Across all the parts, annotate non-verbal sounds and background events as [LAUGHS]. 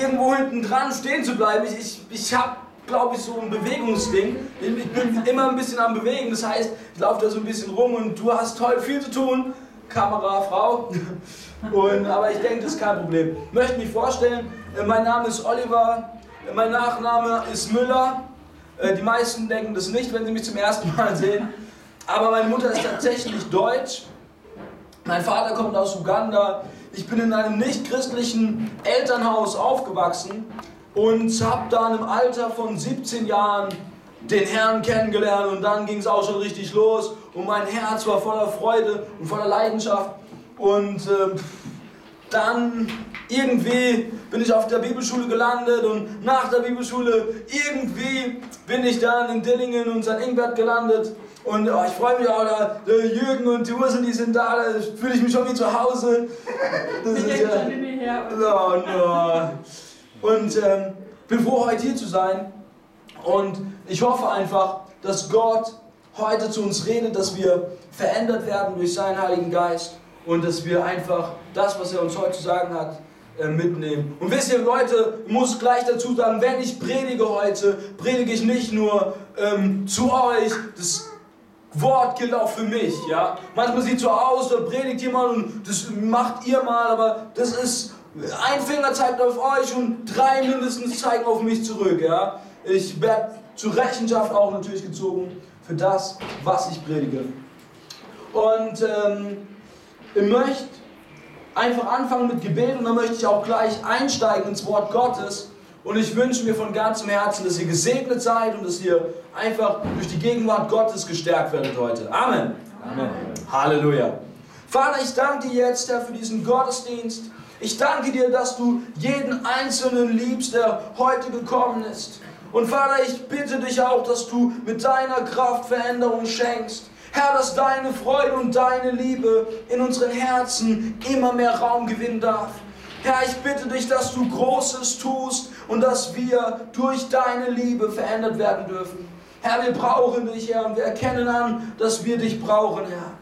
irgendwo hinten dran stehen zu bleiben. Ich, ich, ich habe, glaube ich, so ein Bewegungsding. Ich bin immer ein bisschen am Bewegen. Das heißt, ich laufe da so ein bisschen rum und du hast toll viel zu tun. Kamera, Frau. Und, aber ich denke, das ist kein Problem. Ich möchte mich vorstellen, äh, mein Name ist Oliver, äh, mein Nachname ist Müller. Äh, die meisten denken das nicht, wenn sie mich zum ersten Mal sehen. Aber meine Mutter ist tatsächlich deutsch. Mein Vater kommt aus Uganda. Ich bin in einem nicht-christlichen Elternhaus aufgewachsen und habe dann im Alter von 17 Jahren den Herrn kennengelernt und dann ging es auch schon richtig los und mein Herz war voller Freude und voller Leidenschaft und äh, dann irgendwie bin ich auf der Bibelschule gelandet und nach der Bibelschule irgendwie bin ich dann in Dillingen und St. Ingbert gelandet und oh, ich freue mich auch, da, der Jürgen und die Ursen, die sind da, da fühle ich mich schon wie zu Hause. Das ich ist ja, oh, no. Und ähm, bin froh, heute hier zu sein. Und ich hoffe einfach, dass Gott heute zu uns redet, dass wir verändert werden durch seinen Heiligen Geist und dass wir einfach das, was er uns heute zu sagen hat, äh, mitnehmen. Und wisst ihr, Leute, muss gleich dazu sagen, wenn ich predige heute, predige ich nicht nur ähm, zu euch, das Wort gilt auch für mich, ja. Manchmal sieht so aus, da predigt jemand und das macht ihr mal, aber das ist, ein Finger zeigt auf euch und drei mindestens zeigen auf mich zurück, ja. Ich werde zur Rechenschaft auch natürlich gezogen für das, was ich predige. Und ähm, ich möchte einfach anfangen mit Gebet und dann möchte ich auch gleich einsteigen ins Wort Gottes. Und ich wünsche mir von ganzem Herzen, dass ihr gesegnet seid und dass ihr einfach durch die Gegenwart Gottes gestärkt werdet heute. Amen. Amen. Halleluja. Vater, ich danke dir jetzt, Herr, für diesen Gottesdienst. Ich danke dir, dass du jeden Einzelnen liebst, der heute gekommen ist. Und Vater, ich bitte dich auch, dass du mit deiner Kraft Veränderung schenkst. Herr, dass deine Freude und deine Liebe in unseren Herzen immer mehr Raum gewinnen darf. Herr, ich bitte dich, dass du Großes tust und dass wir durch deine Liebe verändert werden dürfen. Herr, wir brauchen dich, Herr, und wir erkennen an, dass wir dich brauchen, Herr.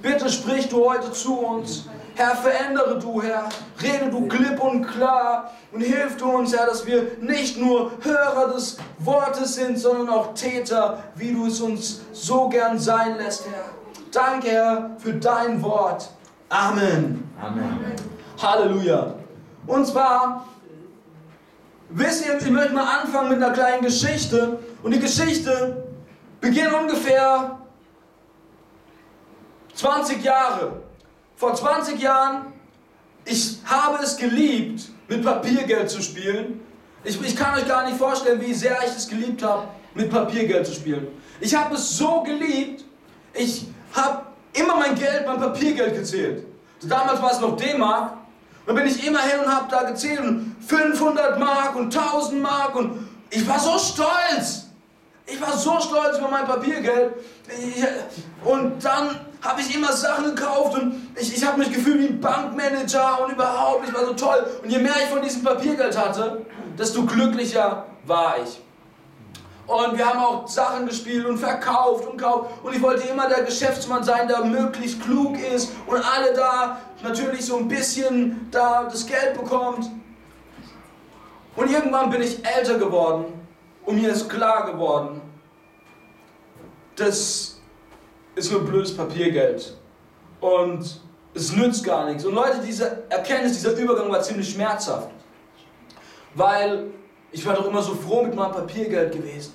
Bitte sprich du heute zu uns. Herr, verändere du, Herr. Rede du klipp und klar und hilf du uns, Herr, dass wir nicht nur Hörer des Wortes sind, sondern auch Täter, wie du es uns so gern sein lässt, Herr. Danke, Herr, für dein Wort. Amen. Amen. Halleluja. Und zwar, wisst ihr, ich möchte mal anfangen mit einer kleinen Geschichte. Und die Geschichte beginnt ungefähr 20 Jahre. Vor 20 Jahren, ich habe es geliebt, mit Papiergeld zu spielen. Ich, ich kann euch gar nicht vorstellen, wie sehr ich es geliebt habe, mit Papiergeld zu spielen. Ich habe es so geliebt, ich habe immer mein Geld beim Papiergeld gezählt. Damals war es noch D-Mark. Dann bin ich immer hin und habe da gezählt 500 Mark und 1000 Mark und ich war so stolz. Ich war so stolz über mein Papiergeld. Und dann habe ich immer Sachen gekauft und ich, ich habe mich gefühlt wie ein Bankmanager und überhaupt, ich war so toll. Und je mehr ich von diesem Papiergeld hatte, desto glücklicher war ich. Und wir haben auch Sachen gespielt und verkauft und gekauft. Und ich wollte immer der Geschäftsmann sein, der möglichst klug ist und alle da natürlich so ein bisschen da das Geld bekommt. Und irgendwann bin ich älter geworden und mir ist klar geworden, das ist nur blödes Papiergeld. Und es nützt gar nichts. Und Leute, diese Erkenntnis, dieser Übergang war ziemlich schmerzhaft. Weil ich war doch immer so froh mit meinem Papiergeld gewesen.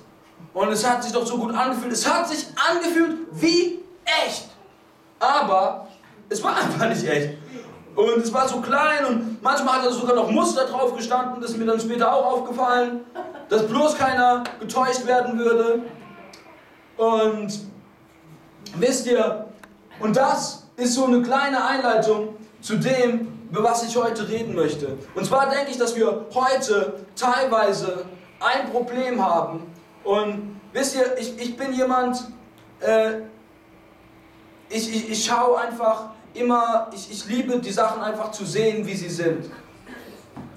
Und es hat sich doch so gut angefühlt. Es hat sich angefühlt wie echt. Aber es war [LAUGHS] einfach nicht echt. Und es war so klein und manchmal hat da sogar noch Muster drauf gestanden. Das ist mir dann später auch aufgefallen, dass bloß keiner getäuscht werden würde. Und wisst ihr, und das ist so eine kleine Einleitung zu dem, über was ich heute reden möchte. Und zwar denke ich, dass wir heute teilweise ein Problem haben. Und wisst ihr, ich, ich bin jemand, äh, ich, ich, ich schaue einfach immer, ich, ich liebe die Sachen einfach zu sehen, wie sie sind.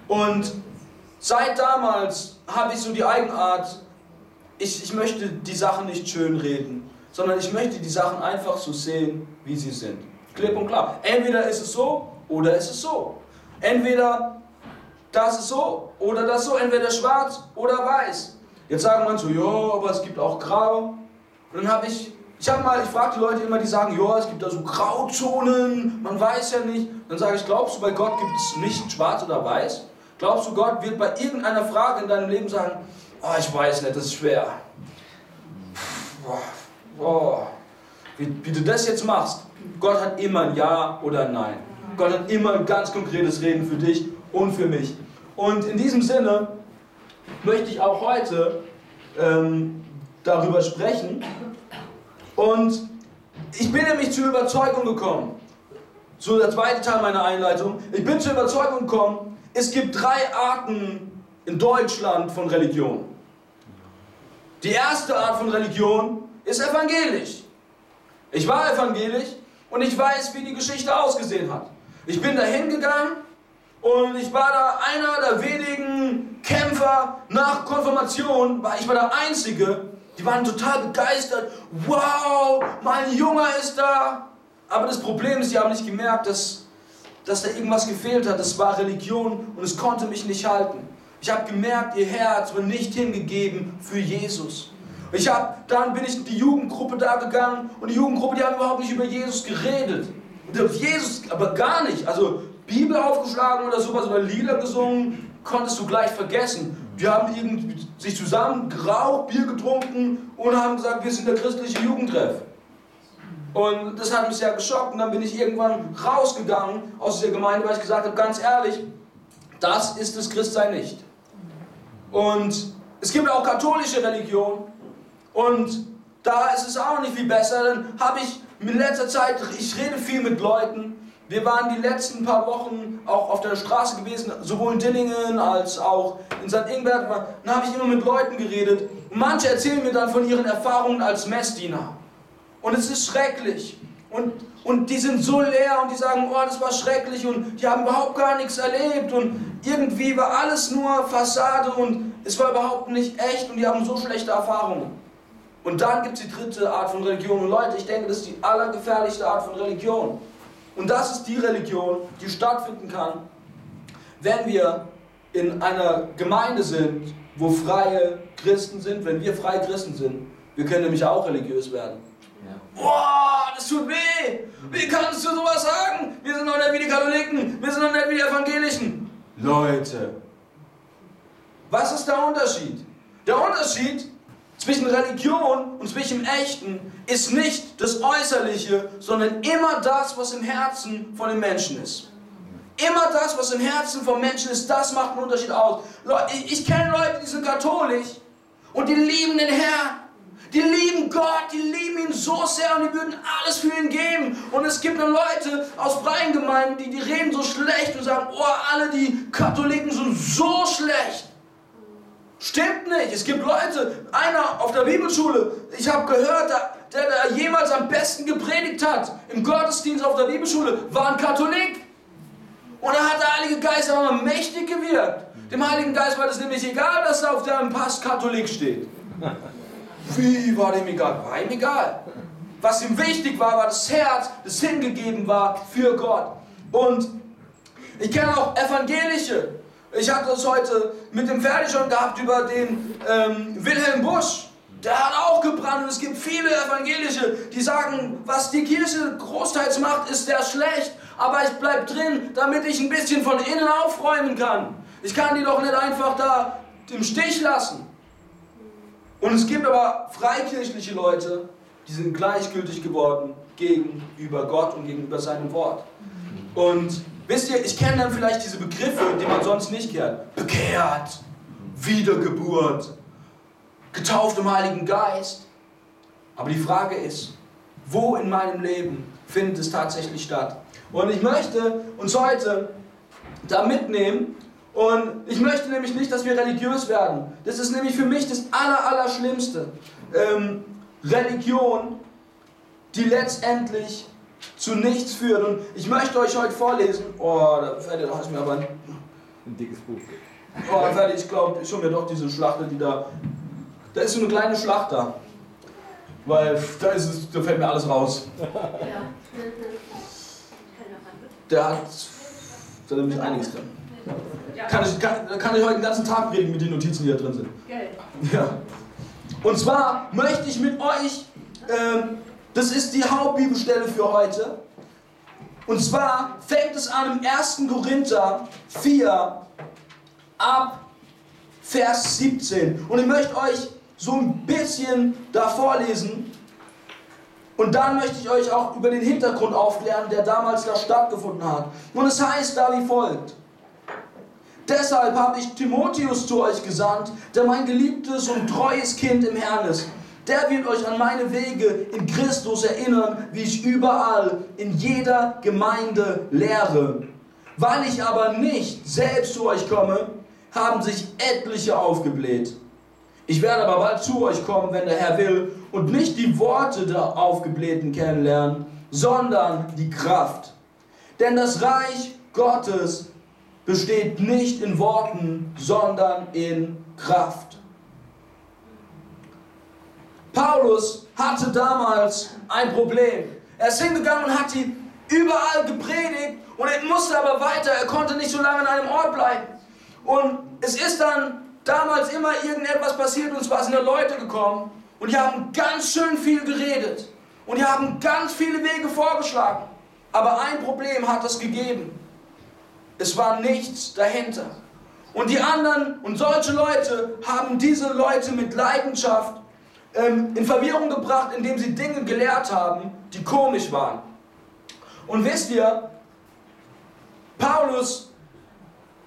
Und seit damals habe ich so die Eigenart, ich, ich möchte die Sachen nicht schön reden, sondern ich möchte die Sachen einfach so sehen, wie sie sind. Klipp und klar. Entweder ist es so oder ist es so. Entweder das ist so oder das so, entweder schwarz oder weiß. Jetzt sagen manche so, ja, aber es gibt auch grau. Und dann habe ich, ich habe mal, ich frage die Leute immer, die sagen, ja, es gibt da so Grauzonen, man weiß ja nicht. Dann sage ich, glaubst du, bei Gott gibt es nicht schwarz oder weiß? Glaubst du, Gott wird bei irgendeiner Frage in deinem Leben sagen, oh, ich weiß nicht, das ist schwer. Boah, boah. Wie, wie du das jetzt machst, Gott hat immer ein Ja oder ein Nein. Gott hat immer ein ganz konkretes Reden für dich und für mich. Und in diesem Sinne möchte ich auch heute ähm, darüber sprechen. Und ich bin nämlich zur Überzeugung gekommen, so der zweite Teil meiner Einleitung, ich bin zur Überzeugung gekommen, es gibt drei Arten in Deutschland von Religion. Die erste Art von Religion ist evangelisch. Ich war evangelisch und ich weiß, wie die Geschichte ausgesehen hat. Ich bin da hingegangen und ich war da einer der wenigen Kämpfer nach Konfirmation, war ich war der Einzige. Die waren total begeistert. Wow, mein Junge ist da. Aber das Problem ist, die haben nicht gemerkt, dass, dass da irgendwas gefehlt hat. Das war Religion und es konnte mich nicht halten. Ich habe gemerkt, ihr Herz war nicht hingegeben für Jesus. Ich hab, dann bin ich in die Jugendgruppe da gegangen und die Jugendgruppe, die haben überhaupt nicht über Jesus geredet. Jesus, aber gar nicht. Also Bibel aufgeschlagen oder sowas oder Lieder gesungen, konntest du gleich vergessen. Die haben irgendwie sich zusammen geraucht, Bier getrunken und haben gesagt, wir sind der christliche Jugendtreff. Und das hat mich sehr geschockt und dann bin ich irgendwann rausgegangen aus dieser Gemeinde, weil ich gesagt habe, ganz ehrlich, das ist das Christsein nicht. Und es gibt auch katholische Religion und da ist es auch nicht viel besser. Dann habe ich in letzter Zeit, ich rede viel mit Leuten. Wir waren die letzten paar Wochen auch auf der Straße gewesen, sowohl in Dillingen als auch in St. Ingbert. Dann habe ich immer mit Leuten geredet. Manche erzählen mir dann von ihren Erfahrungen als Messdiener. Und es ist schrecklich. Und, und die sind so leer und die sagen, oh, das war schrecklich und die haben überhaupt gar nichts erlebt und irgendwie war alles nur Fassade und es war überhaupt nicht echt und die haben so schlechte Erfahrungen. Und dann gibt es die dritte Art von Religion. Und Leute, ich denke, das ist die allergefährlichste Art von Religion. Und das ist die Religion, die stattfinden kann, wenn wir in einer Gemeinde sind, wo freie Christen sind, wenn wir freie Christen sind. Wir können nämlich auch religiös werden. Boah, das tut weh! Wie kannst du sowas sagen? Wir sind doch nicht wie die Katholiken, wir sind doch nicht wie die Evangelischen. Leute, was ist der Unterschied? Der Unterschied zwischen Religion und zwischen Echten ist nicht das Äußerliche, sondern immer das, was im Herzen von den Menschen ist. Immer das, was im Herzen von Menschen ist, das macht einen Unterschied aus. Ich, ich kenne Leute, die sind katholisch und die lieben den Herrn. Die lieben Gott, die lieben ihn so sehr und die würden alles für ihn geben. Und es gibt dann Leute aus freien Gemeinden, die, die reden so schlecht und sagen, oh, alle die Katholiken sind so schlecht. Stimmt nicht. Es gibt Leute, einer auf der Bibelschule, ich habe gehört, der, der jemals am besten gepredigt hat, im Gottesdienst auf der Bibelschule, war ein Katholik. Und da hat der Heilige Geist aber mächtig gewirkt. Dem Heiligen Geist war das nämlich egal, dass da auf deinem Pass Katholik steht. Wie war dem egal? War ihm egal. Was ihm wichtig war, war das Herz, das hingegeben war für Gott. Und ich kenne auch Evangelische, ich hatte es heute mit dem Ferdi schon gehabt über den ähm, Wilhelm Busch. Der hat auch gebrannt und es gibt viele Evangelische, die sagen, was die Kirche großteils macht, ist sehr schlecht, aber ich bleibe drin, damit ich ein bisschen von innen aufräumen kann. Ich kann die doch nicht einfach da im Stich lassen. Und es gibt aber freikirchliche Leute, die sind gleichgültig geworden gegenüber Gott und gegenüber seinem Wort. Und Wisst ihr, ich kenne dann vielleicht diese Begriffe, die man sonst nicht kennt. Bekehrt, Wiedergeburt, getauft im Heiligen Geist. Aber die Frage ist, wo in meinem Leben findet es tatsächlich statt? Und ich möchte uns heute da mitnehmen und ich möchte nämlich nicht, dass wir religiös werden. Das ist nämlich für mich das Allerallerschlimmste. Ähm, Religion, die letztendlich zu nichts führt. Und ich möchte euch heute vorlesen. Oh, da fertig, da hast mir aber ein, ein dickes Buch. Oh, fertig, ich glaube schon mir doch diese Schlachter, die da. Da ist so eine kleine Schlachter. Weil da, ist es, da fällt mir alles raus. Der hat, da ist nämlich einiges drin. Kann, ich, kann, kann ich heute den ganzen Tag predigen mit den Notizen, die da drin sind. Geld. Ja. Und zwar möchte ich mit euch, ähm, das ist die Hauptbibelstelle für heute. Und zwar fängt es an im 1. Korinther 4 ab Vers 17. Und ich möchte euch so ein bisschen da vorlesen. Und dann möchte ich euch auch über den Hintergrund aufklären, der damals da stattgefunden hat. Und es heißt da wie folgt. Deshalb habe ich Timotheus zu euch gesandt, der mein geliebtes und treues Kind im Herrn ist. Der wird euch an meine Wege in Christus erinnern, wie ich überall in jeder Gemeinde lehre. Weil ich aber nicht selbst zu euch komme, haben sich etliche aufgebläht. Ich werde aber bald zu euch kommen, wenn der Herr will, und nicht die Worte der Aufgeblähten kennenlernen, sondern die Kraft. Denn das Reich Gottes besteht nicht in Worten, sondern in Kraft. Paulus hatte damals ein Problem. Er ist hingegangen und hat die überall gepredigt und er musste aber weiter. Er konnte nicht so lange an einem Ort bleiben. Und es ist dann damals immer irgendetwas passiert und zwar sind da Leute gekommen und die haben ganz schön viel geredet und die haben ganz viele Wege vorgeschlagen. Aber ein Problem hat es gegeben. Es war nichts dahinter. Und die anderen und solche Leute haben diese Leute mit Leidenschaft ähm, in Verwirrung gebracht, indem sie Dinge gelehrt haben, die komisch waren. Und wisst ihr, Paulus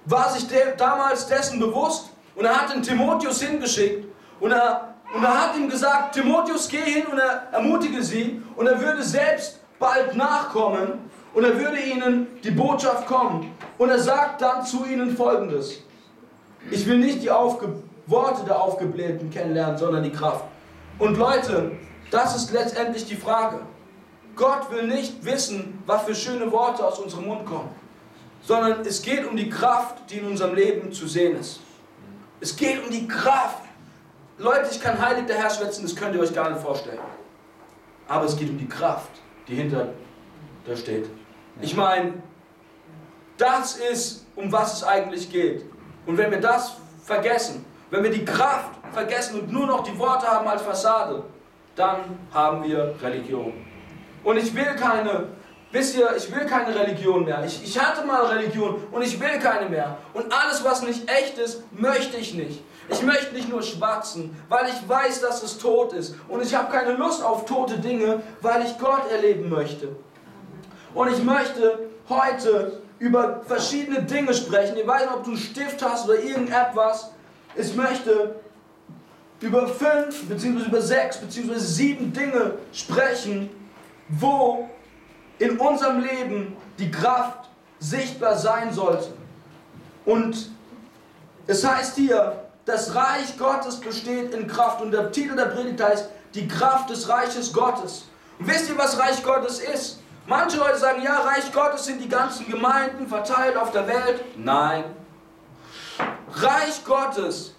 war sich de damals dessen bewusst und er hat den Timotheus hingeschickt und er, und er hat ihm gesagt, Timotheus, geh hin und er ermutige sie und er würde selbst bald nachkommen und er würde ihnen die Botschaft kommen. Und er sagt dann zu ihnen folgendes. Ich will nicht die Aufge Worte der Aufgeblähten kennenlernen, sondern die Kraft. Und Leute, das ist letztendlich die Frage. Gott will nicht wissen, was für schöne Worte aus unserem Mund kommen, sondern es geht um die Kraft, die in unserem Leben zu sehen ist. Es geht um die Kraft. Leute, ich kann heilig der Herr schwätzen, das könnt ihr euch gar nicht vorstellen. Aber es geht um die Kraft, die hinter da steht. Ich meine, das ist, um was es eigentlich geht. Und wenn wir das vergessen, wenn wir die Kraft vergessen und nur noch die Worte haben als Fassade, dann haben wir Religion. Und ich will keine, wisst ihr, ich will keine Religion mehr. Ich, ich hatte mal Religion und ich will keine mehr. Und alles, was nicht echt ist, möchte ich nicht. Ich möchte nicht nur schwatzen, weil ich weiß, dass es tot ist. Und ich habe keine Lust auf tote Dinge, weil ich Gott erleben möchte. Und ich möchte heute über verschiedene Dinge sprechen. Ich weiß nicht, ob du einen Stift hast oder irgendetwas. Ich möchte über fünf, beziehungsweise über sechs, beziehungsweise sieben Dinge sprechen, wo in unserem Leben die Kraft sichtbar sein sollte. Und es heißt hier, das Reich Gottes besteht in Kraft. Und der Titel der Predigt heißt, die Kraft des Reiches Gottes. Und wisst ihr, was Reich Gottes ist? Manche Leute sagen, ja, Reich Gottes sind die ganzen Gemeinden verteilt auf der Welt. Nein. Reich Gottes,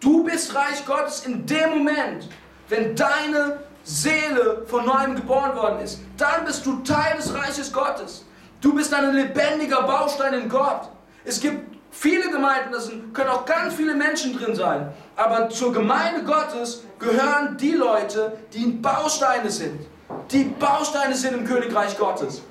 du bist Reich Gottes in dem Moment, wenn deine Seele von neuem geboren worden ist. Dann bist du Teil des Reiches Gottes. Du bist ein lebendiger Baustein in Gott. Es gibt viele Gemeinden, da können auch ganz viele Menschen drin sein. Aber zur Gemeinde Gottes gehören die Leute, die Bausteine sind die Bausteine sind im Königreich Gottes.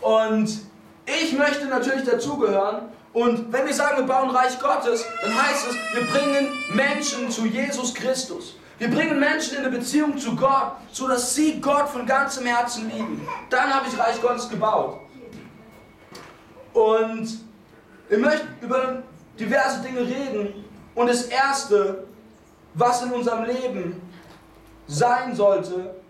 Und ich möchte natürlich dazugehören. Und wenn wir sagen, wir bauen Reich Gottes, dann heißt es, wir bringen Menschen zu Jesus Christus. Wir bringen Menschen in eine Beziehung zu Gott, sodass sie Gott von ganzem Herzen lieben. Dann habe ich Reich Gottes gebaut. Und wir möchten über diverse Dinge reden. Und das Erste, was in unserem Leben sein sollte,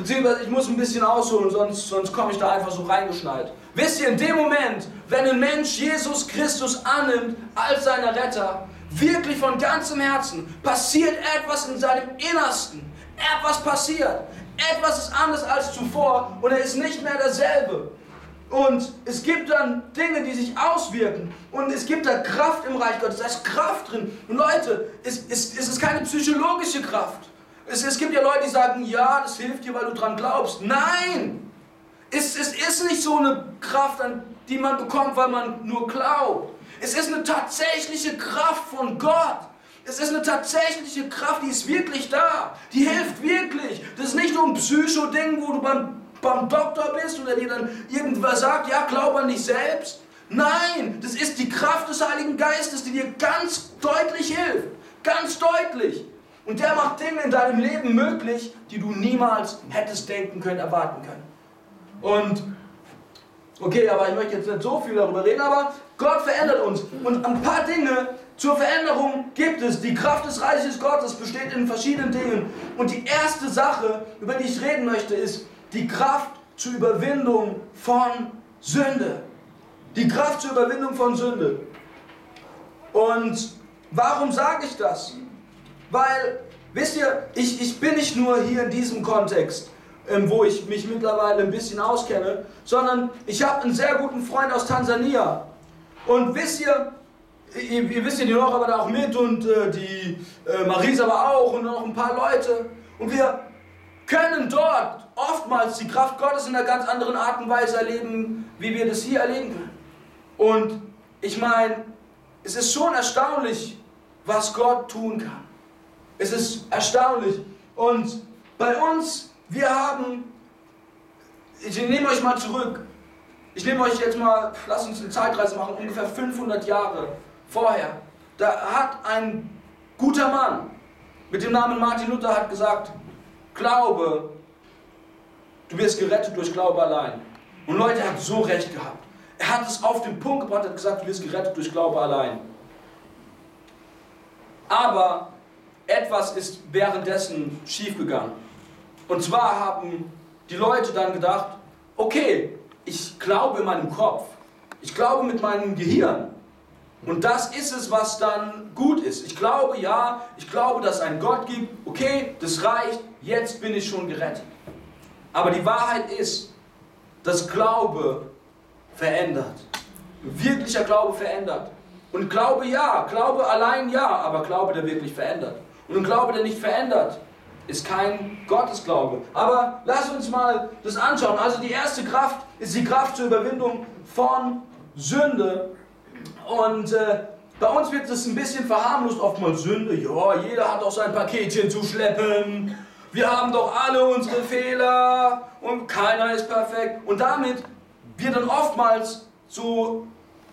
Beziehungsweise ich muss ein bisschen ausholen, sonst, sonst komme ich da einfach so reingeschneit. Wisst ihr, in dem Moment, wenn ein Mensch Jesus Christus annimmt als seinen Retter, wirklich von ganzem Herzen, passiert etwas in seinem Innersten. Etwas passiert. Etwas ist anders als zuvor und er ist nicht mehr derselbe. Und es gibt dann Dinge, die sich auswirken. Und es gibt da Kraft im Reich Gottes. Da ist Kraft drin. Und Leute, es, es, es ist keine psychologische Kraft. Es, es gibt ja Leute, die sagen, ja, das hilft dir, weil du dran glaubst. Nein! Es, es ist nicht so eine Kraft, die man bekommt, weil man nur glaubt. Es ist eine tatsächliche Kraft von Gott. Es ist eine tatsächliche Kraft, die ist wirklich da. Die hilft wirklich. Das ist nicht nur ein Psycho-Ding, wo du beim, beim Doktor bist und der dir dann irgendwas sagt, ja, glaub an dich selbst. Nein, das ist die Kraft des Heiligen Geistes, die dir ganz deutlich hilft. Ganz deutlich. Und der macht Dinge in deinem Leben möglich, die du niemals hättest denken können, erwarten können. Und, okay, aber ich möchte jetzt nicht so viel darüber reden, aber Gott verändert uns. Und ein paar Dinge zur Veränderung gibt es. Die Kraft des Reiches Gottes besteht in verschiedenen Dingen. Und die erste Sache, über die ich reden möchte, ist die Kraft zur Überwindung von Sünde. Die Kraft zur Überwindung von Sünde. Und warum sage ich das? Weil, wisst ihr, ich, ich bin nicht nur hier in diesem Kontext, ähm, wo ich mich mittlerweile ein bisschen auskenne, sondern ich habe einen sehr guten Freund aus Tansania. Und wisst ihr, ihr, ihr wisst ja, die Laura aber da auch mit und äh, die äh, Marisa aber auch und noch ein paar Leute. Und wir können dort oftmals die Kraft Gottes in einer ganz anderen Art und Weise erleben, wie wir das hier erleben können. Und ich meine, es ist schon erstaunlich, was Gott tun kann. Es ist erstaunlich. Und bei uns, wir haben, ich nehme euch mal zurück, ich nehme euch jetzt mal, lasst uns eine Zeitreise machen, ungefähr 500 Jahre vorher. Da hat ein guter Mann mit dem Namen Martin Luther hat gesagt, Glaube, du wirst gerettet durch Glaube allein. Und Leute, er hat so recht gehabt. Er hat es auf den Punkt gebracht, hat gesagt, du wirst gerettet durch Glaube allein. Aber etwas ist währenddessen schiefgegangen. Und zwar haben die Leute dann gedacht, okay, ich glaube in meinem Kopf, ich glaube mit meinem Gehirn. Und das ist es, was dann gut ist. Ich glaube, ja, ich glaube, dass es einen Gott gibt. Okay, das reicht, jetzt bin ich schon gerettet. Aber die Wahrheit ist, dass Glaube verändert. Wirklicher Glaube verändert. Und Glaube ja, Glaube allein ja, aber Glaube, der wirklich verändert. Und ein Glaube, der nicht verändert, ist kein Gottesglaube. Aber lass uns mal das anschauen. Also die erste Kraft ist die Kraft zur Überwindung von Sünde. Und äh, bei uns wird es ein bisschen verharmlost, oftmals Sünde. Ja, jeder hat auch sein Paketchen zu schleppen. Wir haben doch alle unsere Fehler und keiner ist perfekt. Und damit wird dann oftmals so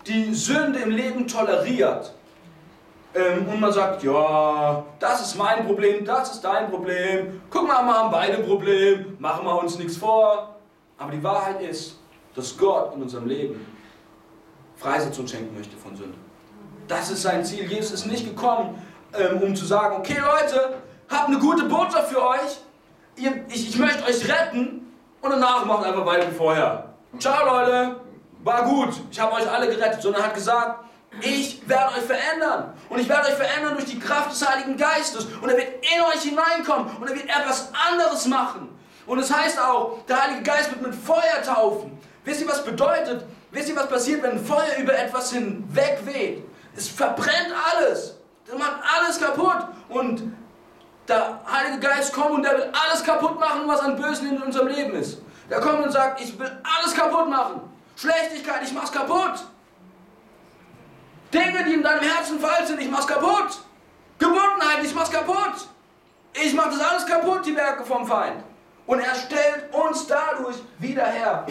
die Sünde im Leben toleriert. Ähm, und man sagt, ja, das ist mein Problem, das ist dein Problem. Guck mal, wir haben beide Problem, machen wir uns nichts vor. Aber die Wahrheit ist, dass Gott in unserem Leben Freisetzung schenken möchte von Sünde. Das ist sein Ziel. Jesus ist nicht gekommen, ähm, um zu sagen, okay Leute, habt eine gute Botschaft für euch. Ihr, ich, ich möchte euch retten und danach macht einfach weiter wie vorher. Ciao Leute, war gut, ich habe euch alle gerettet. Sondern er hat gesagt, ich werde euch verändern. Und ich werde euch verändern durch die Kraft des Heiligen Geistes. Und er wird in euch hineinkommen. Und er wird etwas anderes machen. Und es das heißt auch, der Heilige Geist wird mit Feuer taufen. Wisst ihr, was bedeutet? Wisst ihr, was passiert, wenn Feuer über etwas hinweg weht? Es verbrennt alles. Das macht alles kaputt. Und der Heilige Geist kommt und der will alles kaputt machen, was an Bösen in unserem Leben ist. Der kommt und sagt, ich will alles kaputt machen. Schlechtigkeit, ich mach's kaputt. Dinge, die in deinem Herzen falsch sind, ich mach's kaputt. Gebundenheit, ich mach's kaputt. Ich mach das alles kaputt, die Werke vom Feind. Und er stellt uns dadurch wieder her.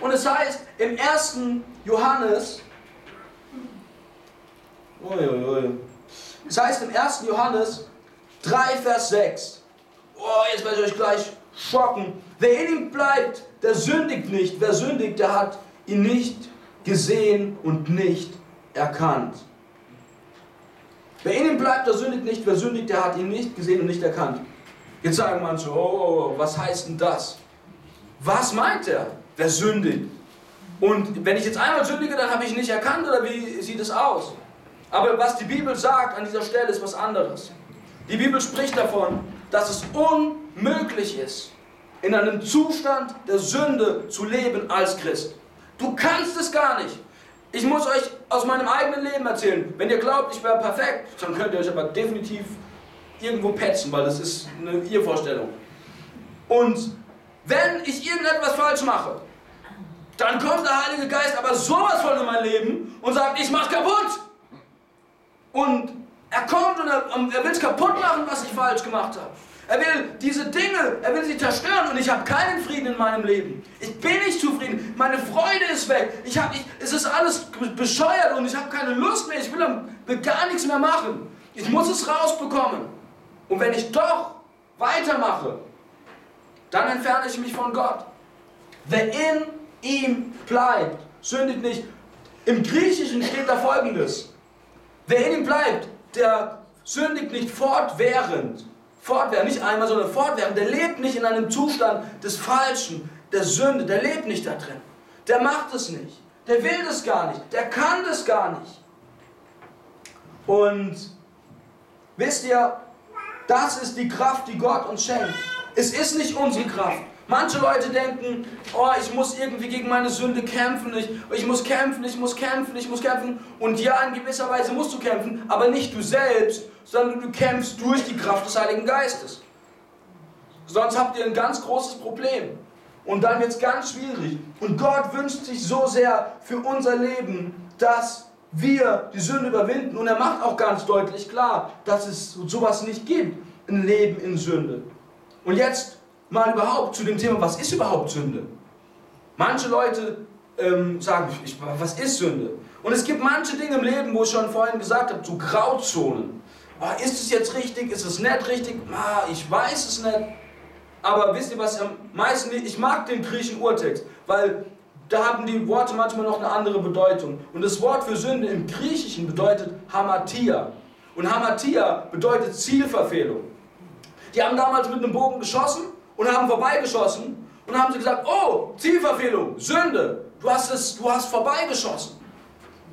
Und es heißt im 1. Johannes, es heißt im 1. Johannes 3, Vers 6, oh, jetzt werde ich euch gleich schocken. Wer in ihm bleibt, der sündigt nicht. Wer sündigt, der hat ihn nicht gesehen und nicht erkannt. Wer in ihm bleibt, der sündigt nicht. Wer sündigt, der hat ihn nicht gesehen und nicht erkannt. Jetzt sagen manche, oh, oh, oh, was heißt denn das? Was meint er? Wer sündigt? Und wenn ich jetzt einmal sündige, dann habe ich ihn nicht erkannt oder wie sieht es aus? Aber was die Bibel sagt an dieser Stelle ist was anderes. Die Bibel spricht davon, dass es unmöglich ist, in einem Zustand der Sünde zu leben als Christ. Du kannst es gar nicht. Ich muss euch aus meinem eigenen Leben erzählen. Wenn ihr glaubt, ich wäre perfekt, dann könnt ihr euch aber definitiv irgendwo petzen, weil das ist eine Irrvorstellung. Und wenn ich irgendetwas falsch mache, dann kommt der Heilige Geist aber sowas von in mein Leben und sagt, ich mach's kaputt. Und er kommt und er, er will es kaputt machen, was ich falsch gemacht habe. Er will diese Dinge, er will sie zerstören und ich habe keinen Frieden in meinem Leben. Ich bin nicht zufrieden. Meine Freude ist weg. Ich hab, ich, es ist alles bescheuert und ich habe keine Lust mehr. Ich will, will gar nichts mehr machen. Ich muss es rausbekommen. Und wenn ich doch weitermache, dann entferne ich mich von Gott. Wer in ihm bleibt, sündigt nicht. Im Griechischen steht da folgendes. Wer in ihm bleibt, der sündigt nicht fortwährend. Fortwährend, nicht einmal, sondern fortwährend. Der lebt nicht in einem Zustand des Falschen, der Sünde. Der lebt nicht da drin. Der macht es nicht. Der will das gar nicht. Der kann das gar nicht. Und wisst ihr, das ist die Kraft, die Gott uns schenkt. Es ist nicht unsere Kraft. Manche Leute denken, oh, ich muss irgendwie gegen meine Sünde kämpfen, ich, ich muss kämpfen, ich muss kämpfen, ich muss kämpfen. Und ja, in gewisser Weise musst du kämpfen, aber nicht du selbst, sondern du kämpfst durch die Kraft des Heiligen Geistes. Sonst habt ihr ein ganz großes Problem. Und dann wird es ganz schwierig. Und Gott wünscht sich so sehr für unser Leben, dass wir die Sünde überwinden. Und er macht auch ganz deutlich klar, dass es sowas nicht gibt, ein Leben in Sünde. Und jetzt mal überhaupt zu dem Thema, was ist überhaupt Sünde? Manche Leute ähm, sagen, ich, was ist Sünde? Und es gibt manche Dinge im Leben, wo ich schon vorhin gesagt habe, so Grauzonen. Ah, ist es jetzt richtig? Ist es nicht richtig? Ah, ich weiß es nicht. Aber wisst ihr, was am meisten, ich mag den griechischen Urtext, weil da haben die Worte manchmal noch eine andere Bedeutung. Und das Wort für Sünde im Griechischen bedeutet Hamatia. Und Hamatia bedeutet Zielverfehlung. Die haben damals mit einem Bogen geschossen und haben vorbeigeschossen und haben sie gesagt, oh, Zielverfehlung, Sünde, du hast, es, du hast vorbeigeschossen.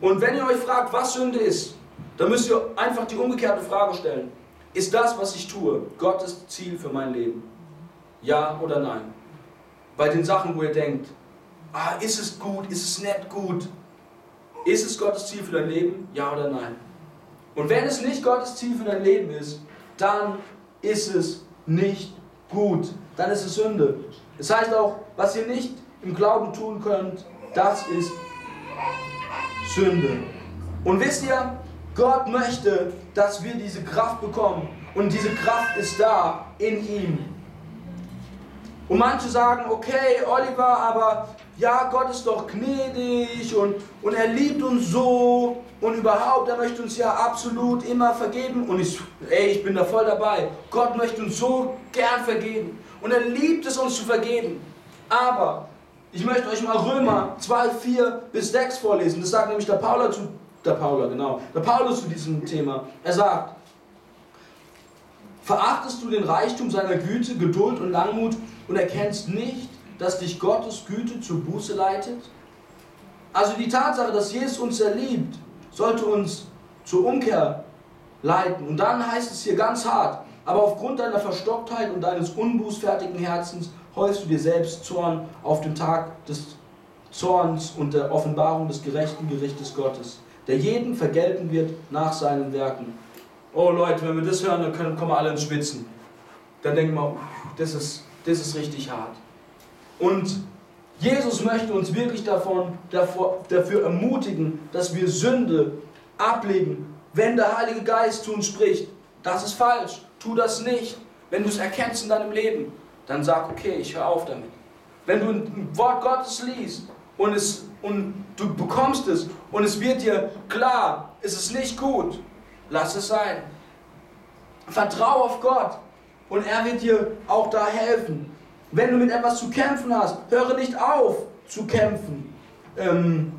Und wenn ihr euch fragt, was Sünde ist, dann müsst ihr einfach die umgekehrte Frage stellen. Ist das, was ich tue, Gottes Ziel für mein Leben? Ja oder nein? Bei den Sachen, wo ihr denkt, ah, ist es gut, ist es nicht gut? Ist es Gottes Ziel für dein Leben? Ja oder nein? Und wenn es nicht Gottes Ziel für dein Leben ist, dann ist es nicht gut. Dann ist es Sünde. Das heißt auch, was ihr nicht im Glauben tun könnt, das ist Sünde. Und wisst ihr, Gott möchte, dass wir diese Kraft bekommen. Und diese Kraft ist da in ihm. Und manche sagen, okay, Oliver, aber ja, Gott ist doch gnädig und, und er liebt uns so und überhaupt, er möchte uns ja absolut immer vergeben. Und ich, ey, ich bin da voll dabei. Gott möchte uns so gern vergeben. Und er liebt es, uns zu vergeben. Aber ich möchte euch mal Römer 2, 4 bis 6 vorlesen. Das sagt nämlich der Paulus zu, der Paulus, genau, der Paulus zu diesem Thema. Er sagt, verachtest du den Reichtum seiner Güte, Geduld und Langmut und erkennst nicht, dass dich Gottes Güte zur Buße leitet? Also die Tatsache, dass Jesus uns erliebt, sollte uns zur Umkehr leiten. Und dann heißt es hier ganz hart, aber aufgrund deiner Verstocktheit und deines unbußfertigen Herzens häufst du dir selbst Zorn auf den Tag des Zorns und der Offenbarung des gerechten Gerichtes Gottes, der jeden vergelten wird nach seinen Werken. Oh Leute, wenn wir das hören, dann können, kommen wir alle ins Schwitzen. Dann denken wir, das ist das ist richtig hart. Und Jesus möchte uns wirklich davon, davor, dafür ermutigen, dass wir Sünde ablegen. Wenn der Heilige Geist zu uns spricht, das ist falsch, tu das nicht. Wenn du es erkennst in deinem Leben, dann sag, okay, ich höre auf damit. Wenn du ein Wort Gottes liest und, es, und du bekommst es und es wird dir klar, es ist nicht gut, lass es sein. Vertrau auf Gott. Und er wird dir auch da helfen. Wenn du mit etwas zu kämpfen hast, höre nicht auf zu kämpfen, ähm,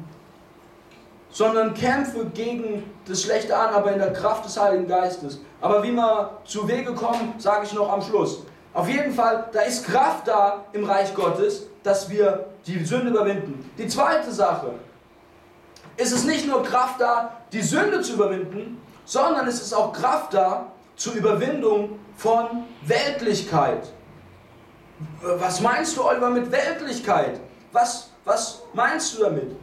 sondern kämpfe gegen das Schlechte an, aber in der Kraft des Heiligen Geistes. Aber wie wir zu Wege kommen, sage ich noch am Schluss. Auf jeden Fall, da ist Kraft da im Reich Gottes, dass wir die Sünde überwinden. Die zweite Sache, ist es nicht nur Kraft da, die Sünde zu überwinden, sondern es ist auch Kraft da zur Überwindung von Weltlichkeit. Was meinst du, Oliver, mit Weltlichkeit? Was, was meinst du damit?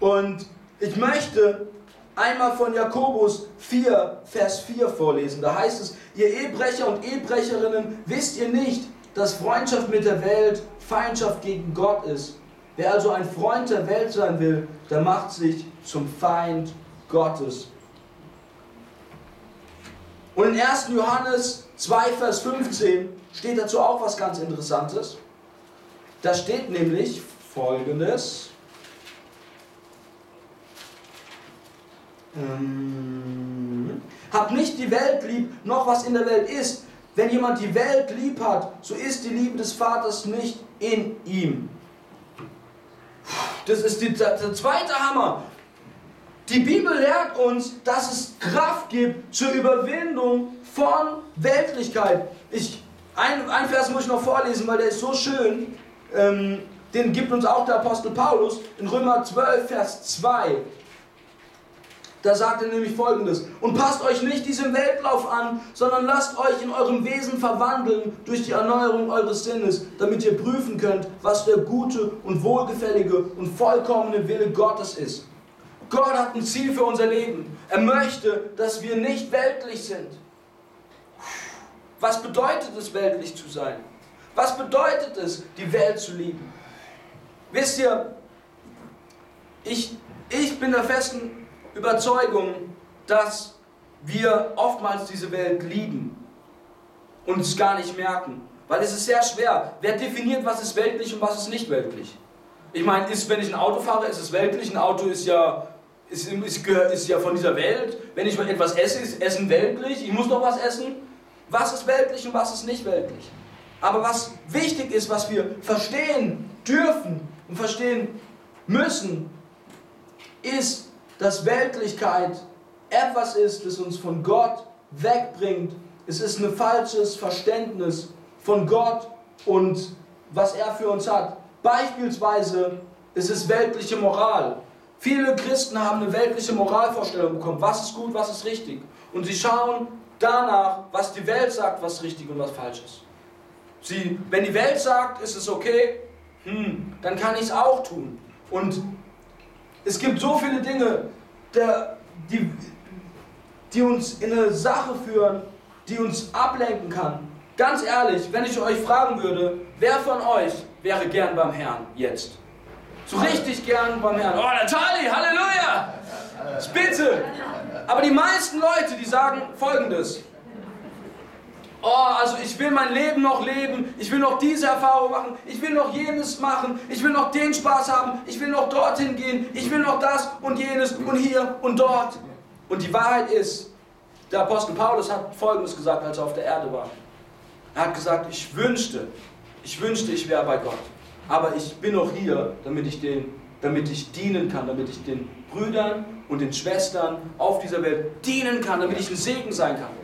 Und ich möchte einmal von Jakobus 4, Vers 4 vorlesen. Da heißt es, ihr Ehebrecher und Ehebrecherinnen, wisst ihr nicht, dass Freundschaft mit der Welt Feindschaft gegen Gott ist. Wer also ein Freund der Welt sein will, der macht sich zum Feind Gottes. Und in 1. Johannes 2, Vers 15 steht dazu auch was ganz Interessantes. Da steht nämlich folgendes. Ähm, Habt nicht die Welt lieb, noch was in der Welt ist. Wenn jemand die Welt lieb hat, so ist die Liebe des Vaters nicht in ihm. Das ist die, der zweite Hammer. Die Bibel lehrt uns, dass es Kraft gibt zur Überwindung von Weltlichkeit. Ich, ein, ein Vers muss ich noch vorlesen, weil der ist so schön. Ähm, den gibt uns auch der Apostel Paulus in Römer 12, Vers 2. Da sagt er nämlich folgendes: Und passt euch nicht diesem Weltlauf an, sondern lasst euch in eurem Wesen verwandeln durch die Erneuerung eures Sinnes, damit ihr prüfen könnt, was der gute und wohlgefällige und vollkommene Wille Gottes ist. Gott hat ein Ziel für unser Leben. Er möchte, dass wir nicht weltlich sind. Was bedeutet es, weltlich zu sein? Was bedeutet es, die Welt zu lieben? Wisst ihr, ich, ich bin der festen Überzeugung, dass wir oftmals diese Welt lieben und es gar nicht merken. Weil es ist sehr schwer. Wer definiert, was ist weltlich und was ist nicht weltlich? Ich meine, ist, wenn ich ein Auto fahre, ist es weltlich. Ein Auto ist ja, ist, ist, ist ja von dieser Welt. Wenn ich etwas esse, ist Essen weltlich. Ich muss noch was essen. Was ist weltlich und was ist nicht weltlich? Aber was wichtig ist, was wir verstehen dürfen und verstehen müssen, ist, dass Weltlichkeit etwas ist, das uns von Gott wegbringt. Es ist ein falsches Verständnis von Gott und was er für uns hat. Beispielsweise ist es weltliche Moral. Viele Christen haben eine weltliche Moralvorstellung bekommen, was ist gut, was ist richtig. Und sie schauen danach, was die Welt sagt, was richtig und was falsch ist. Sie, wenn die Welt sagt, ist es okay, hm, dann kann ich es auch tun. Und es gibt so viele Dinge, der, die, die uns in eine Sache führen, die uns ablenken kann. Ganz ehrlich, wenn ich euch fragen würde, wer von euch wäre gern beim Herrn jetzt? So richtig gern beim Herrn. Oh, Nathalie, Halleluja! Spitze! Aber die meisten Leute, die sagen folgendes: Oh, also ich will mein Leben noch leben, ich will noch diese Erfahrung machen, ich will noch jenes machen, ich will noch den Spaß haben, ich will noch dorthin gehen, ich will noch das und jenes und hier und dort. Und die Wahrheit ist, der Apostel Paulus hat Folgendes gesagt, als er auf der Erde war. Er hat gesagt, ich wünschte, ich wünschte, ich wäre bei Gott. Aber ich bin noch hier, damit ich, den, damit ich dienen kann, damit ich den Brüdern und den Schwestern auf dieser Welt dienen kann, damit ich ein Segen sein kann.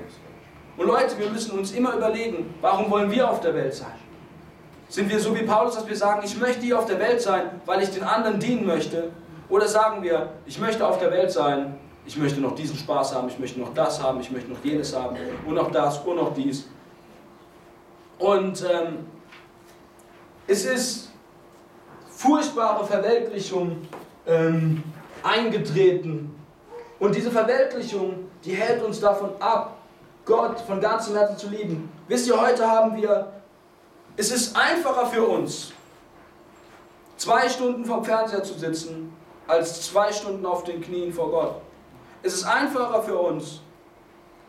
Und Leute, wir müssen uns immer überlegen, warum wollen wir auf der Welt sein? Sind wir so wie Paulus, dass wir sagen, ich möchte hier auf der Welt sein, weil ich den anderen dienen möchte? Oder sagen wir, ich möchte auf der Welt sein, ich möchte noch diesen Spaß haben, ich möchte noch das haben, ich möchte noch jenes haben und noch das und noch dies. Und ähm, es ist furchtbare Verweltlichung ähm, eingetreten. Und diese Verweltlichung, die hält uns davon ab, Gott von ganzem Herzen zu lieben. Wisst ihr, heute haben wir, es ist einfacher für uns, zwei Stunden vom Fernseher zu sitzen, als zwei Stunden auf den Knien vor Gott. Es ist einfacher für uns,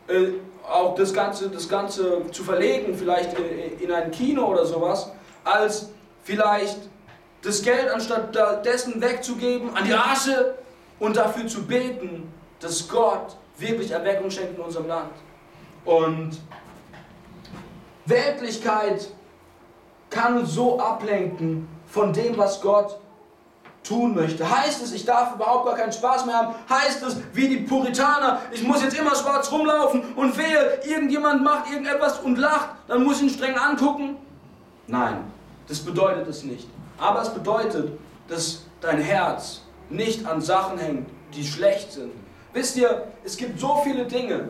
äh, auch das Ganze, das Ganze zu verlegen, vielleicht in, in ein Kino oder sowas, als vielleicht das Geld anstatt dessen wegzugeben an die Arche und dafür zu beten, dass Gott wirklich Erweckung schenkt in unserem Land. Und Weltlichkeit kann uns so ablenken von dem, was Gott tun möchte. Heißt es, ich darf überhaupt gar keinen Spaß mehr haben? Heißt es, wie die Puritaner, ich muss jetzt immer schwarz rumlaufen und wehe, irgendjemand macht irgendetwas und lacht, dann muss ich ihn streng angucken? Nein, das bedeutet es nicht. Aber es bedeutet, dass dein Herz nicht an Sachen hängt, die schlecht sind. Wisst ihr, es gibt so viele Dinge,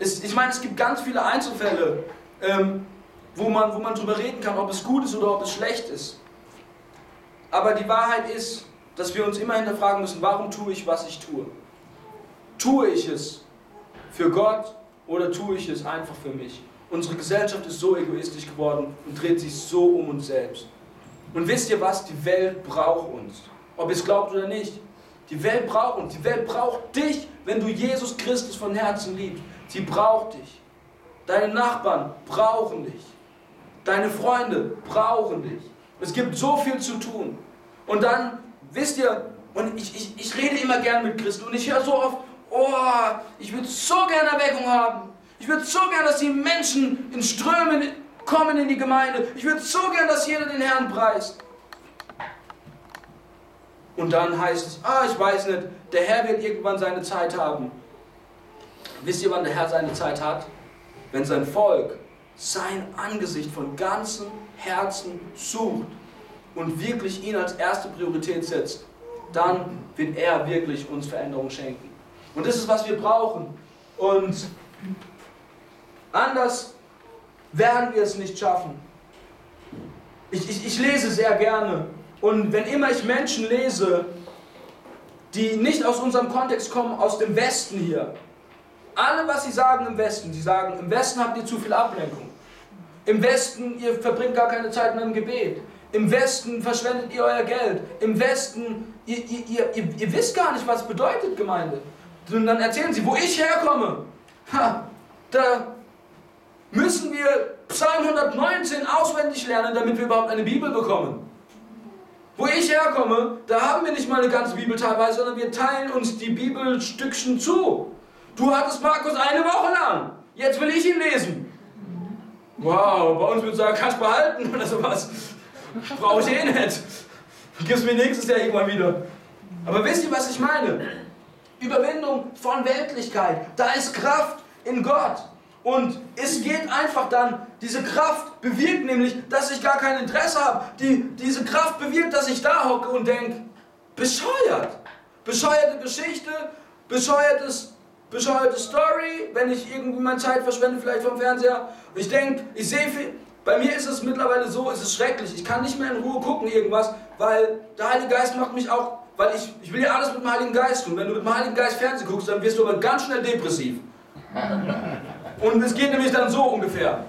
es, ich meine, es gibt ganz viele Einzelfälle, ähm, wo, man, wo man darüber reden kann, ob es gut ist oder ob es schlecht ist. Aber die Wahrheit ist, dass wir uns immer hinterfragen müssen, warum tue ich, was ich tue? Tue ich es für Gott oder tue ich es einfach für mich? Unsere Gesellschaft ist so egoistisch geworden und dreht sich so um uns selbst. Und wisst ihr was? Die Welt braucht uns. Ob ihr es glaubt oder nicht. Die Welt braucht uns. Die Welt braucht dich, wenn du Jesus Christus von Herzen liebst. Sie braucht dich. Deine Nachbarn brauchen dich. Deine Freunde brauchen dich. Es gibt so viel zu tun. Und dann, wisst ihr, und ich, ich, ich rede immer gern mit Christen und ich höre so oft, oh, ich würde so gerne Erweckung haben. Ich würde so gern, dass die Menschen in Strömen kommen in die Gemeinde. Ich würde so gern, dass jeder den Herrn preist. Und dann heißt es, ah, ich weiß nicht, der Herr wird irgendwann seine Zeit haben. Wisst ihr, wann der Herr seine Zeit hat? Wenn sein Volk sein Angesicht von ganzem Herzen sucht und wirklich ihn als erste Priorität setzt, dann wird er wirklich uns Veränderung schenken. Und das ist, was wir brauchen. Und Anders werden wir es nicht schaffen. Ich, ich, ich lese sehr gerne und wenn immer ich Menschen lese, die nicht aus unserem Kontext kommen, aus dem Westen hier, alle, was sie sagen im Westen, sie sagen, im Westen habt ihr zu viel Ablenkung. Im Westen, ihr verbringt gar keine Zeit mehr im Gebet. Im Westen verschwendet ihr euer Geld. Im Westen, ihr, ihr, ihr, ihr wisst gar nicht, was bedeutet Gemeinde. Und dann erzählen sie, wo ich herkomme. Ha, da müssen wir Psalm 119 auswendig lernen, damit wir überhaupt eine Bibel bekommen. Wo ich herkomme, da haben wir nicht mal eine ganze Bibel teilweise, sondern wir teilen uns die Bibelstückchen zu. Du hattest Markus eine Woche lang. Jetzt will ich ihn lesen. Wow, bei uns würde ich sagen, kannst behalten oder sowas. Brauche ich eh nicht. Gib's mir nächstes Jahr irgendwann wieder. Aber wisst ihr, was ich meine? Überwindung von Weltlichkeit. Da ist Kraft in Gott. Und es geht einfach dann, diese Kraft bewirkt nämlich, dass ich gar kein Interesse habe. Die, diese Kraft bewirkt, dass ich da hocke und denke, bescheuert. Bescheuerte Geschichte, bescheuertes, bescheuerte Story, wenn ich irgendwie meine Zeit verschwende, vielleicht vom Fernseher. Ich denke, ich sehe viel. Bei mir ist es mittlerweile so, es ist schrecklich. Ich kann nicht mehr in Ruhe gucken irgendwas, weil der Heilige Geist macht mich auch, weil ich, ich will ja alles mit dem Heiligen Geist tun. Wenn du mit dem Heiligen Geist Fernsehen guckst, dann wirst du aber ganz schnell depressiv. [LAUGHS] Und es geht nämlich dann so ungefähr.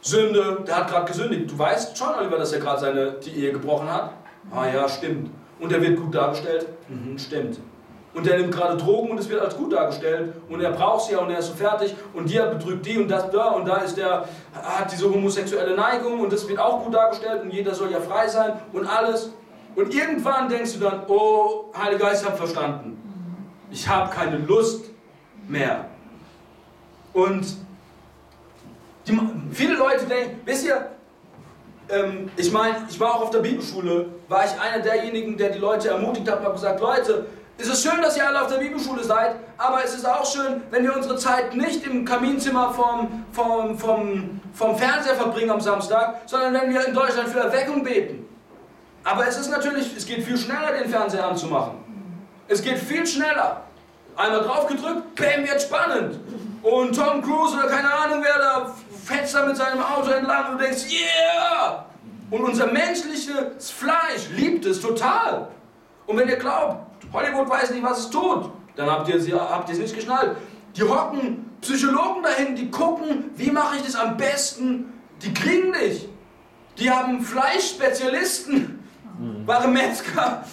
Sünde, der hat gerade gesündigt. Du weißt schon, Oliver, dass er gerade seine die Ehe gebrochen hat? Ah ja, stimmt. Und er wird gut dargestellt? Mhm, stimmt. Und er nimmt gerade Drogen und es wird als gut dargestellt. Und er braucht sie ja und er ist so fertig. Und die betrügt die und das da. Und da ist der, hat diese homosexuelle Neigung und das wird auch gut dargestellt. Und jeder soll ja frei sein und alles. Und irgendwann denkst du dann, oh, Heiliger Geist, ich habe verstanden. Ich habe keine Lust mehr. Und die, viele Leute denken, wisst ihr, ähm, ich meine, ich war auch auf der Bibelschule, war ich einer derjenigen, der die Leute ermutigt hat und gesagt, Leute, es ist schön, dass ihr alle auf der Bibelschule seid, aber es ist auch schön, wenn wir unsere Zeit nicht im Kaminzimmer vom, vom, vom, vom Fernseher verbringen am Samstag, sondern wenn wir in Deutschland für Erweckung beten. Aber es ist natürlich, es geht viel schneller, den Fernseher anzumachen. Es geht viel schneller. Einmal drauf gedrückt, bam, wird spannend. Und Tom Cruise oder keine Ahnung wer da fetzt da mit seinem Auto entlang und du denkst, yeah! Und unser menschliches Fleisch liebt es total. Und wenn ihr glaubt, Hollywood weiß nicht, was es tut, dann habt ihr es nicht geschnallt. Die hocken Psychologen dahin, die gucken, wie mache ich das am besten. Die kriegen dich. Die haben Fleischspezialisten, mhm. wahre Metzger,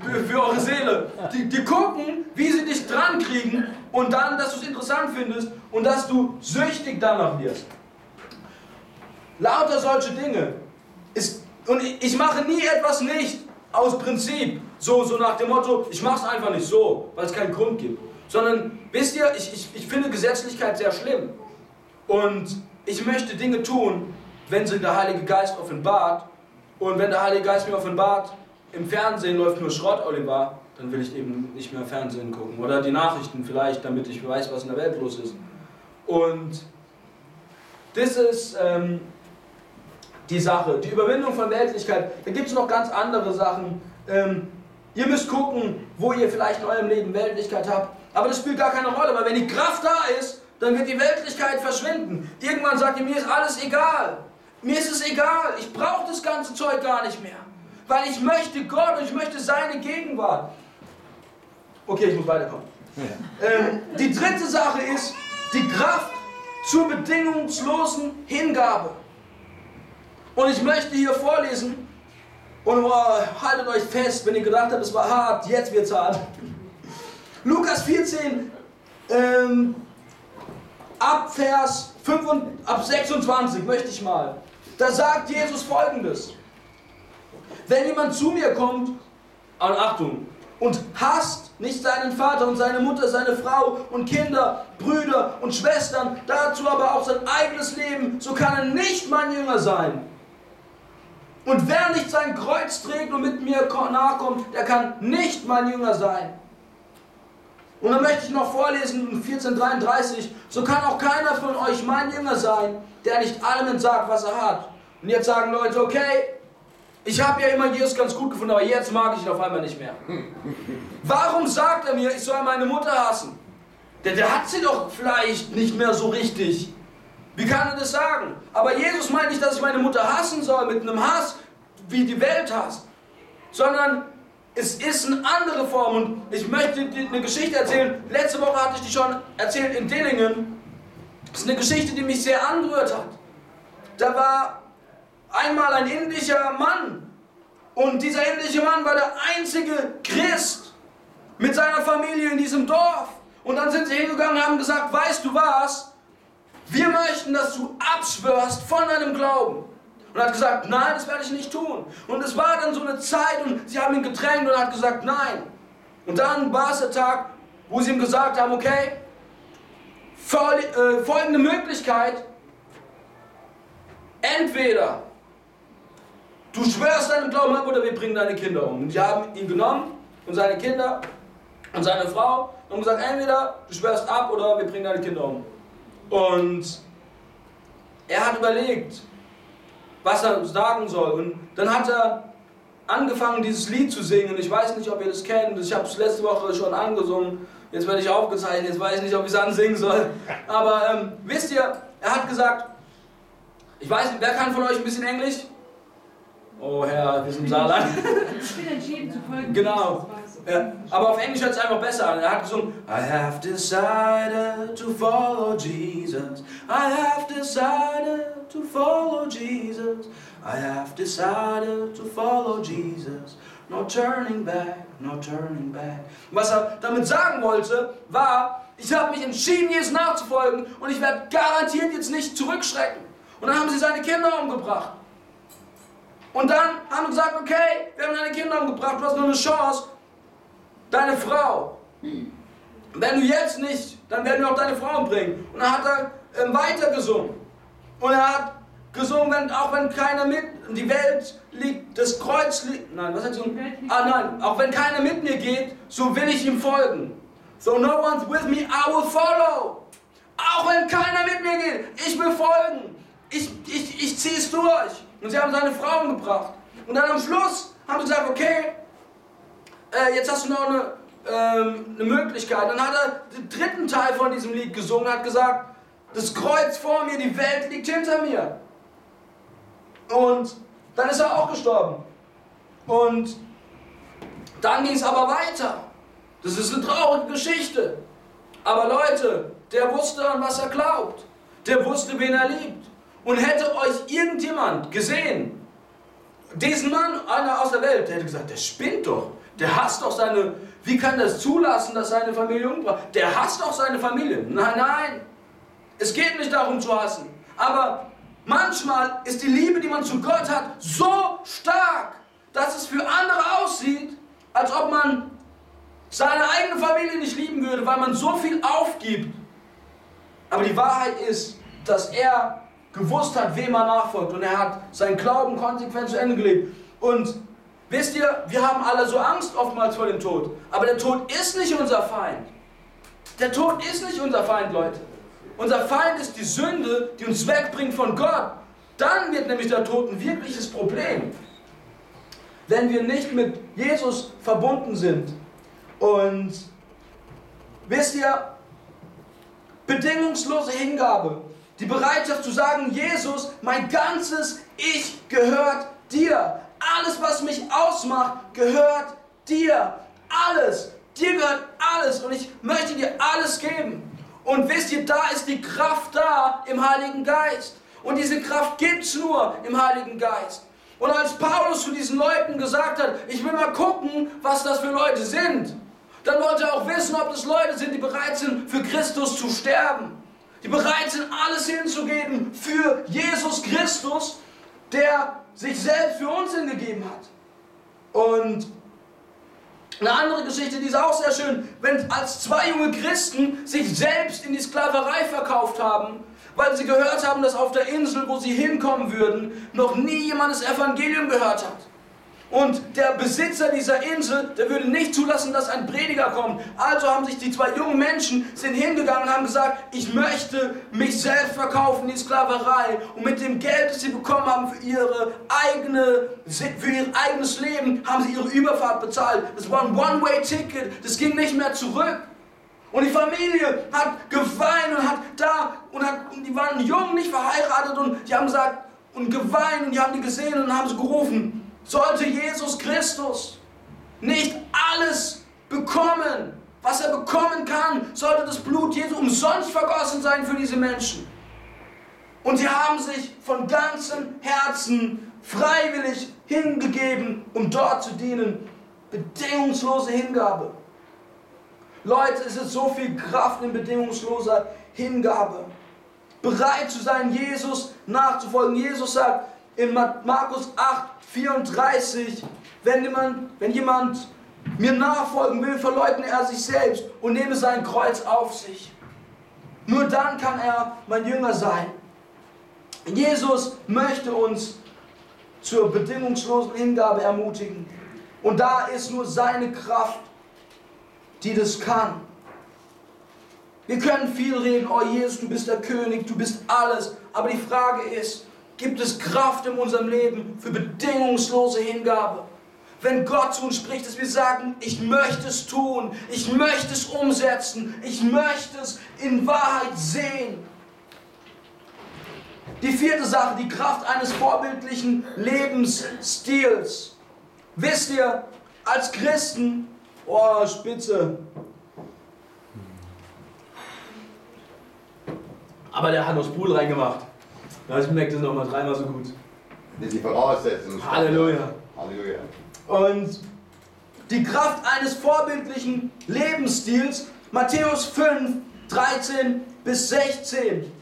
für, für eure Seele. Die, die gucken, wie sie dich dran kriegen und dann, dass du es interessant findest und dass du süchtig danach wirst. Lauter solche Dinge. Ist, und ich, ich mache nie etwas nicht aus Prinzip, so, so nach dem Motto, ich mache es einfach nicht so, weil es keinen Grund gibt. Sondern, wisst ihr, ich, ich, ich finde Gesetzlichkeit sehr schlimm. Und ich möchte Dinge tun, wenn sie der Heilige Geist offenbart. Und wenn der Heilige Geist mir offenbart, im Fernsehen läuft nur Schrott, Oliver, dann will ich eben nicht mehr Fernsehen gucken. Oder die Nachrichten vielleicht, damit ich weiß, was in der Welt los ist. Und das ist ähm, die Sache. Die Überwindung von Weltlichkeit. Da gibt es noch ganz andere Sachen. Ähm, ihr müsst gucken, wo ihr vielleicht in eurem Leben Weltlichkeit habt. Aber das spielt gar keine Rolle, weil wenn die Kraft da ist, dann wird die Weltlichkeit verschwinden. Irgendwann sagt ihr, mir ist alles egal. Mir ist es egal. Ich brauche das ganze Zeug gar nicht mehr weil ich möchte Gott und ich möchte seine Gegenwart. Okay, ich muss weiterkommen. Ja. Ähm, die dritte Sache ist die Kraft zur bedingungslosen Hingabe. Und ich möchte hier vorlesen, und oh, haltet euch fest, wenn ihr gedacht habt, es war hart, jetzt wird es hart. [LAUGHS] Lukas 14, ähm, ab Vers 5 und, ab 26 möchte ich mal. Da sagt Jesus folgendes. Wenn jemand zu mir kommt, Achtung, und hasst nicht seinen Vater und seine Mutter, seine Frau und Kinder, Brüder und Schwestern, dazu aber auch sein eigenes Leben, so kann er nicht mein Jünger sein. Und wer nicht sein Kreuz trägt und mit mir nachkommt, der kann nicht mein Jünger sein. Und dann möchte ich noch vorlesen in 1433, so kann auch keiner von euch mein Jünger sein, der nicht allem entsagt, was er hat. Und jetzt sagen Leute, okay, ich habe ja immer Jesus ganz gut gefunden, aber jetzt mag ich ihn auf einmal nicht mehr. [LAUGHS] Warum sagt er mir, ich soll meine Mutter hassen? Der, der hat sie doch vielleicht nicht mehr so richtig. Wie kann er das sagen? Aber Jesus meint nicht, dass ich meine Mutter hassen soll mit einem Hass, wie die Welt hasst, sondern es ist eine andere Form. Und ich möchte eine Geschichte erzählen. Letzte Woche hatte ich die schon erzählt in Dillingen. Das ist eine Geschichte, die mich sehr angerührt hat. Da war einmal ein indischer Mann. Und dieser indische Mann war der einzige Christ mit seiner Familie in diesem Dorf. Und dann sind sie hingegangen und haben gesagt, weißt du was? Wir möchten, dass du abschwörst von deinem Glauben. Und er hat gesagt, nein, das werde ich nicht tun. Und es war dann so eine Zeit und sie haben ihn gedrängt und er hat gesagt, nein. Und dann war es der Tag, wo sie ihm gesagt haben, okay, äh, folgende Möglichkeit, entweder Du schwörst deinem Glauben ab oder wir bringen deine Kinder um. Und die haben ihn genommen und seine Kinder und seine Frau und gesagt, entweder du schwörst ab oder wir bringen deine Kinder um. Und er hat überlegt, was er sagen soll. Und dann hat er angefangen, dieses Lied zu singen. Ich weiß nicht, ob ihr das kennt. Ich habe es letzte Woche schon angesungen. Jetzt werde ich aufgezeichnet. Jetzt weiß ich nicht, ob ich es ansingen soll. Aber ähm, wisst ihr, er hat gesagt, ich weiß nicht, wer kann von euch ein bisschen Englisch? Oh Herr, wir sind im Saarland. Ich bin entschieden zu folgen. Genau. Ja, aber auf Englisch hört es einfach besser an. Er hat gesungen, I have decided to follow Jesus. I have decided to follow Jesus. I have decided to follow Jesus. No turning back, no turning back. Was er damit sagen wollte, war, ich habe mich entschieden, Jesus nachzufolgen und ich werde garantiert jetzt nicht zurückschrecken. Und dann haben sie seine Kinder umgebracht. Und dann haben wir gesagt, okay, wir haben deine Kinder umgebracht, du hast nur eine Chance. Deine Frau. Wenn du jetzt nicht, dann werden wir auch deine Frau umbringen. Und dann hat er ähm, weiter gesungen. Und er hat gesungen, wenn, auch wenn keiner mit, die Welt liegt, das Kreuz liegt, nein, was hat er gesungen? Ah nein, auch wenn keiner mit mir geht, so will ich ihm folgen. So no one's with me, I will follow. Auch wenn keiner mit mir geht, ich will folgen. Ich, ich, ich ziehe es durch. Und sie haben seine Frauen gebracht. Und dann am Schluss haben sie gesagt, okay, äh, jetzt hast du noch eine, ähm, eine Möglichkeit. Dann hat er den dritten Teil von diesem Lied gesungen, hat gesagt, das Kreuz vor mir, die Welt liegt hinter mir. Und dann ist er auch gestorben. Und dann ging es aber weiter. Das ist eine traurige Geschichte. Aber Leute, der wusste, an was er glaubt. Der wusste, wen er liebt. Und hätte euch irgendjemand gesehen, diesen Mann, einer aus der Welt, der hätte gesagt, der spinnt doch. Der hasst doch seine, wie kann das zulassen, dass seine Familie umbracht? Der hasst doch seine Familie. Nein, nein. Es geht nicht darum zu hassen. Aber manchmal ist die Liebe, die man zu Gott hat, so stark, dass es für andere aussieht, als ob man seine eigene Familie nicht lieben würde, weil man so viel aufgibt. Aber die Wahrheit ist, dass er gewusst hat, wem er nachfolgt und er hat seinen Glauben konsequent zu Ende gelebt. Und wisst ihr, wir haben alle so Angst oftmals vor dem Tod, aber der Tod ist nicht unser Feind. Der Tod ist nicht unser Feind, Leute. Unser Feind ist die Sünde, die uns wegbringt von Gott. Dann wird nämlich der Tod ein wirkliches Problem. Wenn wir nicht mit Jesus verbunden sind. Und wisst ihr, bedingungslose Hingabe die Bereitschaft zu sagen, Jesus, mein ganzes Ich gehört dir. Alles, was mich ausmacht, gehört dir. Alles. Dir gehört alles und ich möchte dir alles geben. Und wisst ihr, da ist die Kraft da im Heiligen Geist. Und diese Kraft gibt es nur im Heiligen Geist. Und als Paulus zu diesen Leuten gesagt hat, ich will mal gucken, was das für Leute sind, dann wollte er auch wissen, ob das Leute sind, die bereit sind, für Christus zu sterben. Die bereit sind, alles hinzugeben für Jesus Christus, der sich selbst für uns hingegeben hat. Und eine andere Geschichte, die ist auch sehr schön, wenn als zwei junge Christen sich selbst in die Sklaverei verkauft haben, weil sie gehört haben, dass auf der Insel, wo sie hinkommen würden, noch nie jemand das Evangelium gehört hat. Und der Besitzer dieser Insel, der würde nicht zulassen, dass ein Prediger kommt. Also haben sich die zwei jungen Menschen sind hingegangen und haben gesagt, ich möchte mich selbst verkaufen, die Sklaverei. Und mit dem Geld, das sie bekommen haben für, ihre eigene, für ihr eigenes Leben, haben sie ihre Überfahrt bezahlt. Das war ein One-Way-Ticket, das ging nicht mehr zurück. Und die Familie hat geweint und hat da, und, hat, und die waren jung, nicht verheiratet und die haben gesagt, und geweint und die haben die gesehen und haben sie gerufen, sollte Jesus Christus nicht alles bekommen, was er bekommen kann, sollte das Blut Jesu umsonst vergossen sein für diese Menschen. Und sie haben sich von ganzem Herzen freiwillig hingegeben, um dort zu dienen. Bedingungslose Hingabe. Leute, es ist so viel Kraft in bedingungsloser Hingabe. Bereit zu sein, Jesus nachzufolgen. Jesus sagt in Markus 8, 34, wenn jemand, wenn jemand mir nachfolgen will, verleugne er sich selbst und nehme sein Kreuz auf sich. Nur dann kann er mein Jünger sein. Jesus möchte uns zur bedingungslosen Hingabe ermutigen. Und da ist nur seine Kraft, die das kann. Wir können viel reden, oh Jesus, du bist der König, du bist alles. Aber die Frage ist, gibt es Kraft in unserem Leben für bedingungslose Hingabe. Wenn Gott zu uns spricht, dass wir sagen, ich möchte es tun, ich möchte es umsetzen, ich möchte es in Wahrheit sehen. Die vierte Sache, die Kraft eines vorbildlichen Lebensstils. Wisst ihr, als Christen, oh Spitze, aber der hat noch Spul reingemacht. Ja, ich merke das nochmal dreimal so gut. Das ist die Voraussetzung. Halleluja. Halleluja. Und die Kraft eines vorbildlichen Lebensstils, Matthäus 5, 13 bis 16.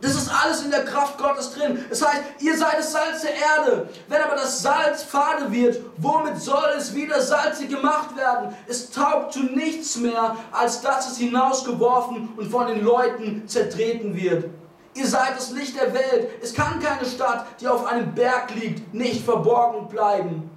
Das ist alles in der Kraft Gottes drin. Das heißt, ihr seid das Salz der Erde. Wenn aber das Salz fade wird, womit soll es wieder salzig gemacht werden? Es taugt zu nichts mehr, als dass es hinausgeworfen und von den Leuten zertreten wird. Ihr seid das Licht der Welt. Es kann keine Stadt, die auf einem Berg liegt, nicht verborgen bleiben.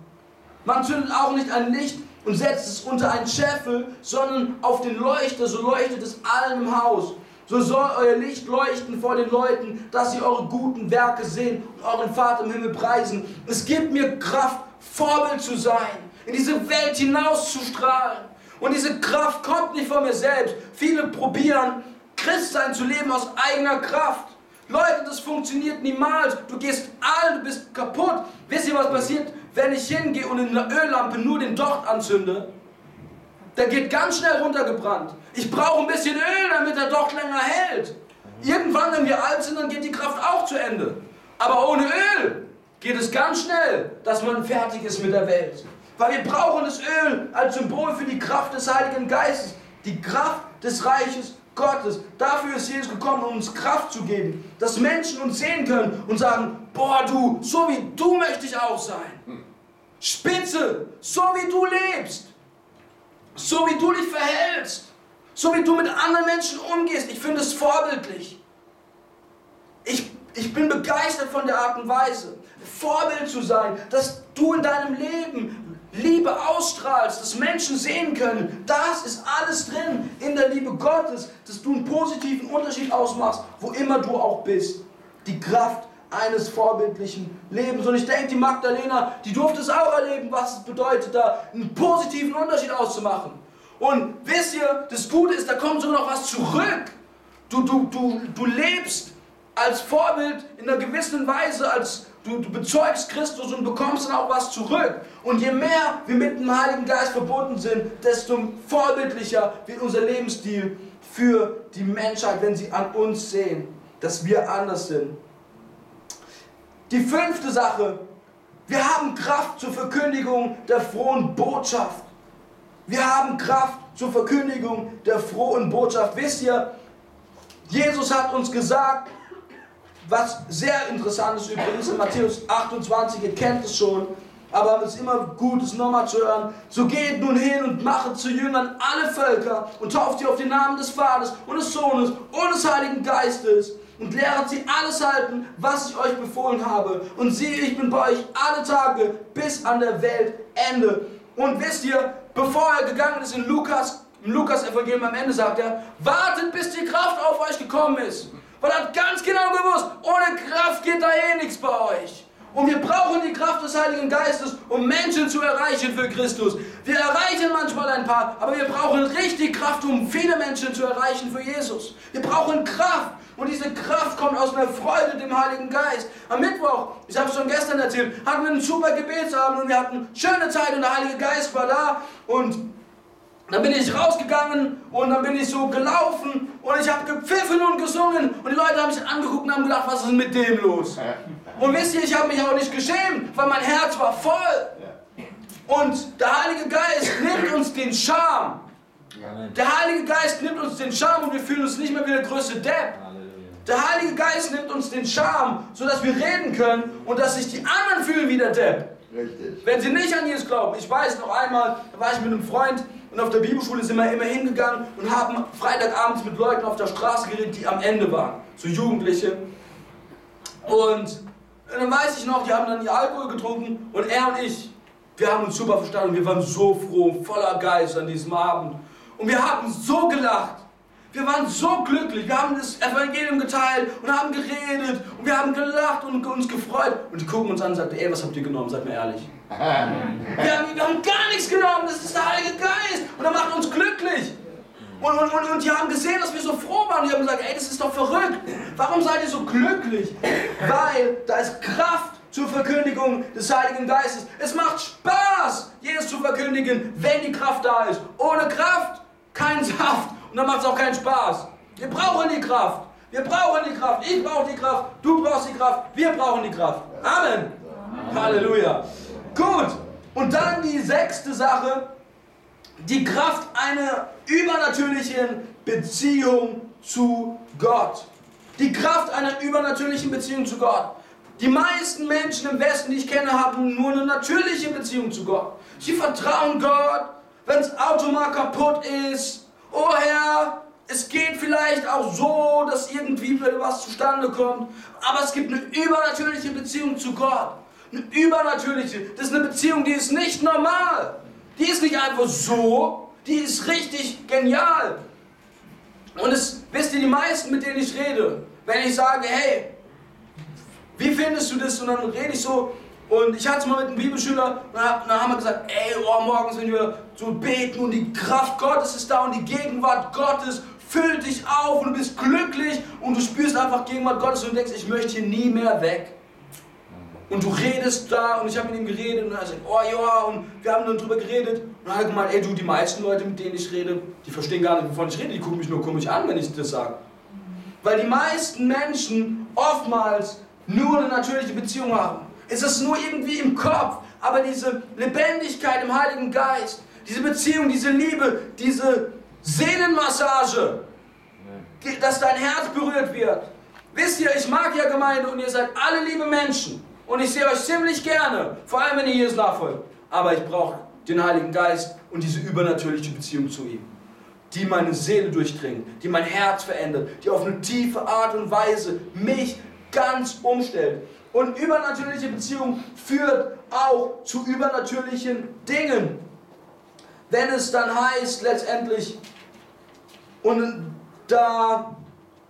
Man zündet auch nicht ein Licht und setzt es unter einen Scheffel, sondern auf den Leuchter, so leuchtet es allen im Haus. So soll euer Licht leuchten vor den Leuten, dass sie eure guten Werke sehen und euren Vater im Himmel preisen. Es gibt mir Kraft, Vorbild zu sein, in diese Welt hinauszustrahlen. Und diese Kraft kommt nicht von mir selbst. Viele probieren, Christsein zu leben aus eigener Kraft. Leute, das funktioniert niemals. Du gehst alt, du bist kaputt. Wisst ihr, was passiert, wenn ich hingehe und in einer Öllampe nur den Docht anzünde? Der geht ganz schnell runtergebrannt. Ich brauche ein bisschen Öl, damit der Docht länger hält. Irgendwann, wenn wir alt sind, dann geht die Kraft auch zu Ende. Aber ohne Öl geht es ganz schnell, dass man fertig ist mit der Welt. Weil wir brauchen das Öl als Symbol für die Kraft des Heiligen Geistes. Die Kraft des Reiches Gottes. Dafür ist Jesus gekommen, um uns Kraft zu geben, dass Menschen uns sehen können und sagen, boah du, so wie du möchte ich auch sein. Spitze, so wie du lebst, so wie du dich verhältst, so wie du mit anderen Menschen umgehst. Ich finde es vorbildlich. Ich, ich bin begeistert von der Art und Weise, Vorbild zu sein, dass du in deinem Leben Liebe ausstrahlst, dass Menschen sehen können, das ist alles drin in der Liebe Gottes, dass du einen positiven Unterschied ausmachst, wo immer du auch bist. Die Kraft eines vorbildlichen Lebens. Und ich denke, die Magdalena, die durfte es auch erleben, was es bedeutet, da einen positiven Unterschied auszumachen. Und wisst ihr, das Gute ist, da kommt sogar noch was zurück. Du, du, du, du lebst als Vorbild in einer gewissen Weise, als Du, du bezeugst Christus und bekommst dann auch was zurück. Und je mehr wir mit dem Heiligen Geist verbunden sind, desto vorbildlicher wird unser Lebensstil für die Menschheit, wenn sie an uns sehen, dass wir anders sind. Die fünfte Sache, wir haben Kraft zur Verkündigung der frohen Botschaft. Wir haben Kraft zur Verkündigung der frohen Botschaft. Wisst ihr, Jesus hat uns gesagt, was sehr interessant ist übrigens in Matthäus 28, ihr kennt es schon, aber es ist immer gut, es nochmal zu hören. So geht nun hin und macht zu Jüngern alle Völker und tauft sie auf den Namen des Vaters und des Sohnes und des Heiligen Geistes und lehret sie alles halten, was ich euch befohlen habe. Und siehe, ich bin bei euch alle Tage bis an der Weltende. Und wisst ihr, bevor er gegangen ist in Lukas, im Lukas-Evangelium am Ende sagt er, wartet, bis die Kraft auf euch gekommen ist. Weil er hat ganz genau gewusst, ohne Kraft geht da eh nichts bei euch. Und wir brauchen die Kraft des Heiligen Geistes, um Menschen zu erreichen für Christus. Wir erreichen manchmal ein paar, aber wir brauchen richtig Kraft, um viele Menschen zu erreichen für Jesus. Wir brauchen Kraft. Und diese Kraft kommt aus einer Freude dem Heiligen Geist. Am Mittwoch, ich habe es schon gestern erzählt, hatten wir einen super Gebetsabend und wir hatten schöne Zeit und der Heilige Geist war da. Und dann bin ich rausgegangen und dann bin ich so gelaufen und ich habe gepfiffen und gesungen und die Leute haben mich angeguckt und haben gedacht, was ist mit dem los? Und wisst ihr, ich habe mich auch nicht geschämt, weil mein Herz war voll. Und der Heilige Geist nimmt uns den Charme. Der Heilige Geist nimmt uns den Charme und wir fühlen uns nicht mehr wie der größte Depp. Der Heilige Geist nimmt uns den Charme, sodass wir reden können und dass sich die anderen fühlen wie der Depp. Richtig. Wenn sie nicht an Jesus glauben. Ich weiß noch einmal, da war ich mit einem Freund und auf der Bibelschule sind wir immer hingegangen und haben Freitagabends mit Leuten auf der Straße geredet, die am Ende waren. So Jugendliche. Und dann weiß ich noch, die haben dann ihr Alkohol getrunken und er und ich, wir haben uns super verstanden. Wir waren so froh, voller Geist an diesem Abend. Und wir haben so gelacht. Wir waren so glücklich. Wir haben das Evangelium geteilt und haben geredet und wir haben gelacht und uns gefreut. Und die gucken uns an und sagen, ey, was habt ihr genommen? Seid mir ehrlich. Wir haben, wir haben gar nichts genommen. Das ist der Heilige Geist. Und er macht uns glücklich. Und, und, und, und die haben gesehen, dass wir so froh waren. Die haben gesagt, ey, das ist doch verrückt. Warum seid ihr so glücklich? Weil da ist Kraft zur Verkündigung des Heiligen Geistes. Es macht Spaß, Jesus zu verkündigen, wenn die Kraft da ist. Ohne Kraft kein Saft. Und dann macht es auch keinen Spaß. Wir brauchen die Kraft. Wir brauchen die Kraft. Ich brauche die Kraft. Du brauchst die Kraft. Wir brauchen die Kraft. Amen. Halleluja. Gut. Und dann die sechste Sache. Die Kraft einer übernatürlichen Beziehung zu Gott. Die Kraft einer übernatürlichen Beziehung zu Gott. Die meisten Menschen im Westen, die ich kenne, haben nur eine natürliche Beziehung zu Gott. Sie vertrauen Gott, wenn das Auto mal kaputt ist. Oh Herr, es geht vielleicht auch so, dass irgendwie was zustande kommt. Aber es gibt eine übernatürliche Beziehung zu Gott. Eine übernatürliche. Das ist eine Beziehung, die ist nicht normal. Die ist nicht einfach so, die ist richtig genial. Und es wisst ihr, die meisten, mit denen ich rede, wenn ich sage, hey, wie findest du das? Und dann rede ich so, und ich hatte es mal mit einem Bibelschüler, und dann haben wir gesagt, ey, oh, morgens, wenn wir so beten und die Kraft Gottes ist da und die Gegenwart Gottes füllt dich auf und du bist glücklich und du spürst einfach Gegenwart Gottes und denkst, ich möchte hier nie mehr weg. Und du redest da und ich habe mit ihm geredet und er sagt, oh ja, und wir haben dann drüber geredet. Und dann hat er gemeint, ey du, die meisten Leute, mit denen ich rede, die verstehen gar nicht, wovon ich rede, die gucken mich nur komisch an, wenn ich das sage. Weil die meisten Menschen oftmals nur eine natürliche Beziehung haben. Es ist nur irgendwie im Kopf, aber diese Lebendigkeit im Heiligen Geist, diese Beziehung, diese Liebe, diese Seelenmassage, dass dein Herz berührt wird. Wisst ihr, ich mag ja Gemeinde und ihr seid alle liebe Menschen. Und ich sehe euch ziemlich gerne, vor allem wenn ihr Jesus nachfolgt. Aber ich brauche den Heiligen Geist und diese übernatürliche Beziehung zu ihm, die meine Seele durchdringt, die mein Herz verändert, die auf eine tiefe Art und Weise mich ganz umstellt. Und übernatürliche Beziehung führt auch zu übernatürlichen Dingen. Wenn es dann heißt, letztendlich, und da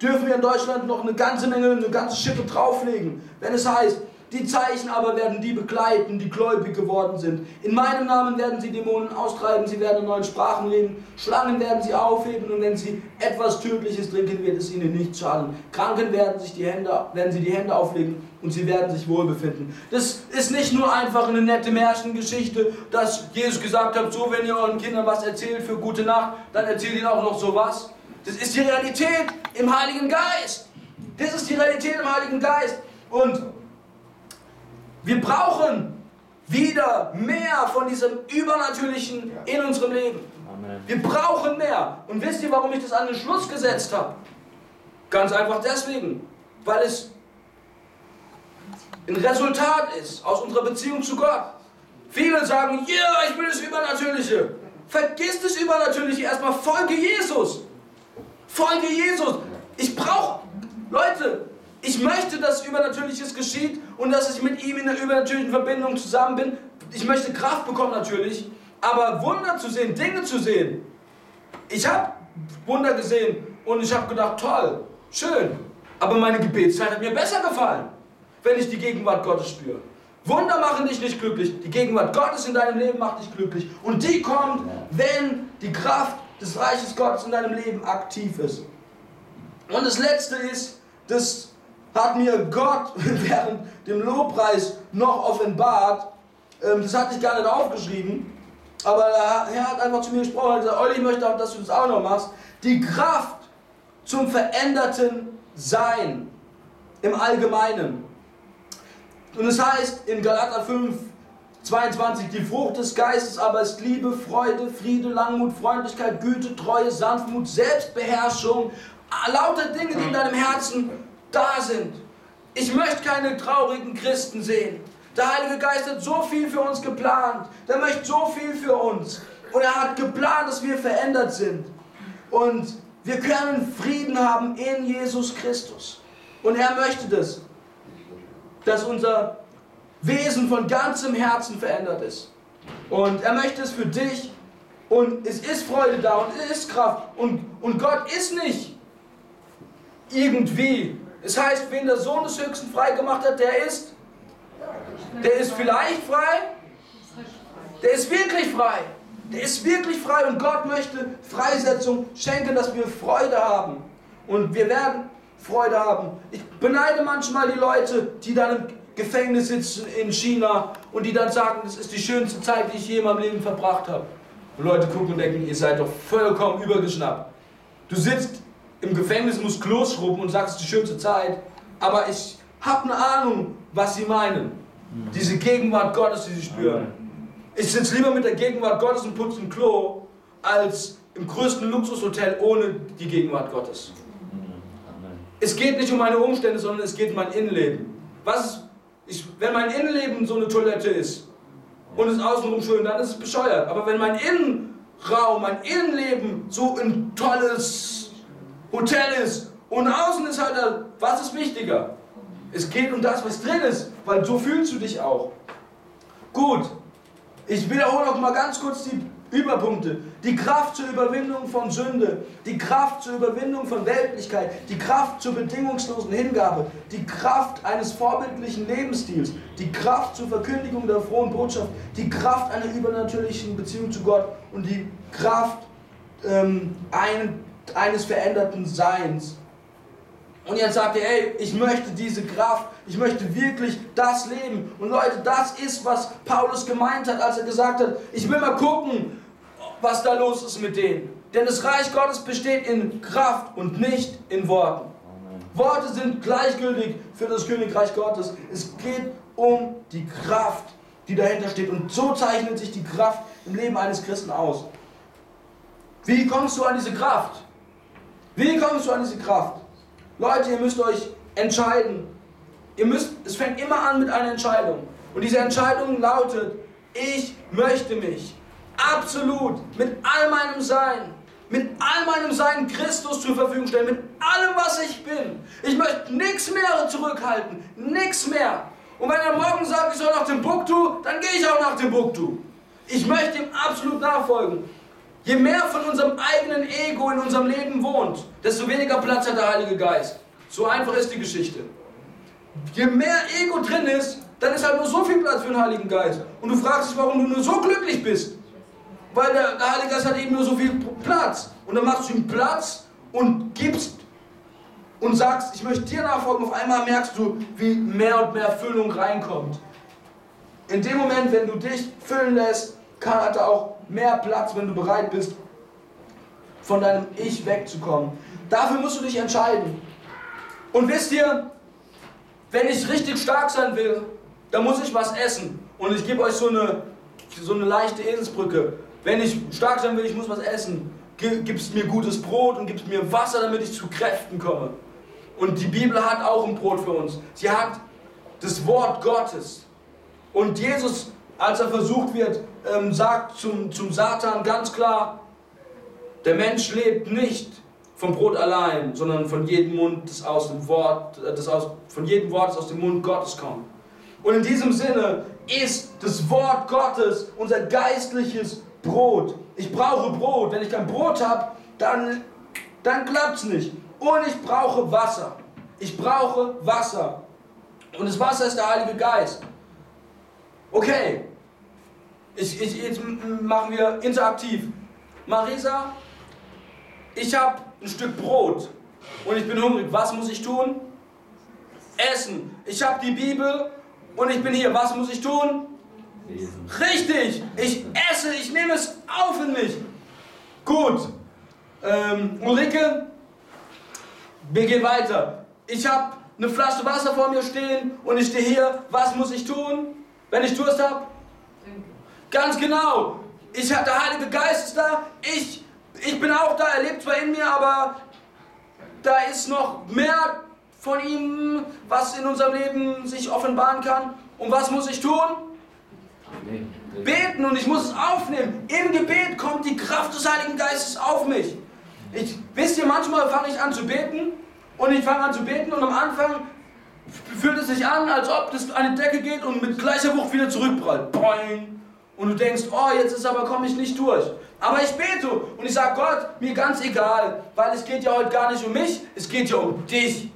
dürfen wir in Deutschland noch eine ganze Menge, eine ganze Schippe drauflegen. Wenn es heißt, die Zeichen aber werden die begleiten, die gläubig geworden sind. In meinem Namen werden sie Dämonen austreiben, sie werden in neuen Sprachen reden, Schlangen werden sie aufheben und wenn sie etwas Tödliches trinken, wird es ihnen nicht schaden. Kranken werden, sich die Hände, werden sie die Hände auflegen und sie werden sich wohlbefinden. Das ist nicht nur einfach eine nette Märchengeschichte, dass Jesus gesagt hat, so wenn ihr euren Kindern was erzählt für gute Nacht, dann erzählt ihnen auch noch sowas. Das ist die Realität im Heiligen Geist. Das ist die Realität im Heiligen Geist. Und wir brauchen wieder mehr von diesem Übernatürlichen in unserem Leben. Amen. Wir brauchen mehr. Und wisst ihr, warum ich das an den Schluss gesetzt habe? Ganz einfach deswegen, weil es ein Resultat ist aus unserer Beziehung zu Gott. Viele sagen, ja, yeah, ich will das Übernatürliche. Vergiss das Übernatürliche erstmal, folge Jesus. Folge Jesus. Ich brauche, Leute, ich möchte, dass Übernatürliches geschieht und dass ich mit ihm in einer übernatürlichen Verbindung zusammen bin. Ich möchte Kraft bekommen natürlich, aber Wunder zu sehen, Dinge zu sehen. Ich habe Wunder gesehen und ich habe gedacht, toll, schön. Aber meine Gebetszeit hat mir besser gefallen, wenn ich die Gegenwart Gottes spüre. Wunder machen dich nicht glücklich. Die Gegenwart Gottes in deinem Leben macht dich glücklich. Und die kommt, wenn die Kraft des Reiches Gottes in deinem Leben aktiv ist. Und das Letzte ist, das hat mir Gott [LAUGHS] während dem Lobpreis noch offenbart. Ähm, das hatte ich gar nicht aufgeschrieben. Aber Herr hat einfach zu mir gesprochen und gesagt, Olli, ich möchte auch, dass du das auch noch machst. Die Kraft zum veränderten Sein im Allgemeinen. Und es heißt in Galater 5, 22, die Frucht des Geistes aber ist Liebe, Freude, Friede, Langmut, Freundlichkeit, Güte, Treue, Sanftmut, Selbstbeherrschung. Lauter Dinge, die in deinem Herzen da sind. Ich möchte keine traurigen Christen sehen. Der Heilige Geist hat so viel für uns geplant. Der möchte so viel für uns. Und er hat geplant, dass wir verändert sind. Und wir können Frieden haben in Jesus Christus. Und er möchte das, dass unser Wesen von ganzem Herzen verändert ist. Und er möchte es für dich. Und es ist Freude da und es ist Kraft. Und, und Gott ist nicht irgendwie. Es heißt, wen der Sohn des Höchsten frei gemacht hat, der ist. Der ist vielleicht frei. Der ist wirklich frei. Der ist wirklich frei und Gott möchte Freisetzung schenken, dass wir Freude haben. Und wir werden Freude haben. Ich beneide manchmal die Leute, die dann im Gefängnis sitzen in China und die dann sagen, das ist die schönste Zeit, die ich je in meinem Leben verbracht habe. Und Leute gucken und denken, ihr seid doch vollkommen übergeschnappt. Du sitzt im Gefängnis, musst Klos schrubben und sagst, es ist die schönste Zeit. Aber ich habe eine Ahnung, was sie meinen. Diese Gegenwart Gottes, die sie spüren. Ich sitze lieber mit der Gegenwart Gottes und putze ein Klo, als im größten Luxushotel ohne die Gegenwart Gottes. Amen. Es geht nicht um meine Umstände, sondern es geht um mein Innenleben. Was ich, wenn mein Innenleben so eine Toilette ist und es außenrum schön, dann ist es bescheuert. Aber wenn mein Innenraum, mein Innenleben so ein tolles Hotel ist und außen ist halt, was ist wichtiger? Es geht um das, was drin ist, weil so fühlst du dich auch. Gut, ich wiederhole noch mal ganz kurz die Überpunkte. Die Kraft zur Überwindung von Sünde, die Kraft zur Überwindung von Weltlichkeit, die Kraft zur bedingungslosen Hingabe, die Kraft eines vorbildlichen Lebensstils, die Kraft zur Verkündigung der frohen Botschaft, die Kraft einer übernatürlichen Beziehung zu Gott und die Kraft ähm, ein, eines veränderten Seins. Und jetzt sagt er, ey, ich möchte diese Kraft, ich möchte wirklich das leben. Und Leute, das ist, was Paulus gemeint hat, als er gesagt hat, ich will mal gucken, was da los ist mit denen. Denn das Reich Gottes besteht in Kraft und nicht in Worten. Amen. Worte sind gleichgültig für das Königreich Gottes. Es geht um die Kraft, die dahinter steht. Und so zeichnet sich die Kraft im Leben eines Christen aus. Wie kommst du an diese Kraft? Wie kommst du an diese Kraft? Leute, ihr müsst euch entscheiden. Ihr müsst, es fängt immer an mit einer Entscheidung. Und diese Entscheidung lautet, ich möchte mich absolut mit all meinem Sein, mit all meinem Sein Christus zur Verfügung stellen, mit allem, was ich bin. Ich möchte nichts mehr zurückhalten, nichts mehr. Und wenn er morgen sagt, ich soll nach Timbuktu, dann gehe ich auch nach Timbuktu. Ich möchte ihm absolut nachfolgen. Je mehr von unserem eigenen Ego in unserem Leben wohnt, desto weniger Platz hat der Heilige Geist. So einfach ist die Geschichte. Je mehr Ego drin ist, dann ist halt nur so viel Platz für den Heiligen Geist. Und du fragst dich, warum du nur so glücklich bist. Weil der, der Heilige Geist hat eben nur so viel Platz. Und dann machst du ihm Platz und gibst und sagst, ich möchte dir nachfolgen. Auf einmal merkst du, wie mehr und mehr Füllung reinkommt. In dem Moment, wenn du dich füllen lässt, kann, auch mehr Platz, wenn du bereit bist, von deinem Ich wegzukommen. Dafür musst du dich entscheiden. Und wisst ihr, wenn ich richtig stark sein will, dann muss ich was essen. Und ich gebe euch so eine, so eine leichte Eselsbrücke. Wenn ich stark sein will, ich muss was essen. Gibst mir gutes Brot und gibst mir Wasser, damit ich zu Kräften komme. Und die Bibel hat auch ein Brot für uns. Sie hat das Wort Gottes. Und Jesus, als er versucht wird, ähm, sagt zum, zum Satan ganz klar, der Mensch lebt nicht vom Brot allein, sondern von jedem Mund, das aus dem Wort, äh, das aus, von jedem Wort, das aus dem Mund Gottes kommt. Und in diesem Sinne ist das Wort Gottes unser geistliches Brot. Ich brauche Brot. Wenn ich kein Brot habe, dann, dann klappt es nicht. Und ich brauche Wasser. Ich brauche Wasser. Und das Wasser ist der Heilige Geist. Okay. Ich, ich, jetzt machen wir interaktiv. Marisa, ich habe ein Stück Brot und ich bin hungrig. Was muss ich tun? Essen. Ich habe die Bibel und ich bin hier. Was muss ich tun? Lesen. Richtig. Ich esse. Ich nehme es auf in mich. Gut. Ähm, Ulrike, wir gehen weiter. Ich habe eine Flasche Wasser vor mir stehen und ich stehe hier. Was muss ich tun, wenn ich Durst habe? Ganz genau. Ich der Heilige Geist ist da. Ich, ich bin auch da. Er lebt zwar in mir, aber da ist noch mehr von ihm, was in unserem Leben sich offenbaren kann. Und was muss ich tun? Beten und ich muss es aufnehmen. Im Gebet kommt die Kraft des Heiligen Geistes auf mich. Ich, wisst ihr, manchmal fange ich an zu beten und ich fange an zu beten und am Anfang fühlt es sich an, als ob das eine Decke geht und mit gleicher Wucht wieder zurückprallt. Boing. Und du denkst, oh, jetzt ist aber, komme ich nicht durch. Aber ich bete und ich sage Gott, mir ganz egal, weil es geht ja heute gar nicht um mich, es geht ja um dich.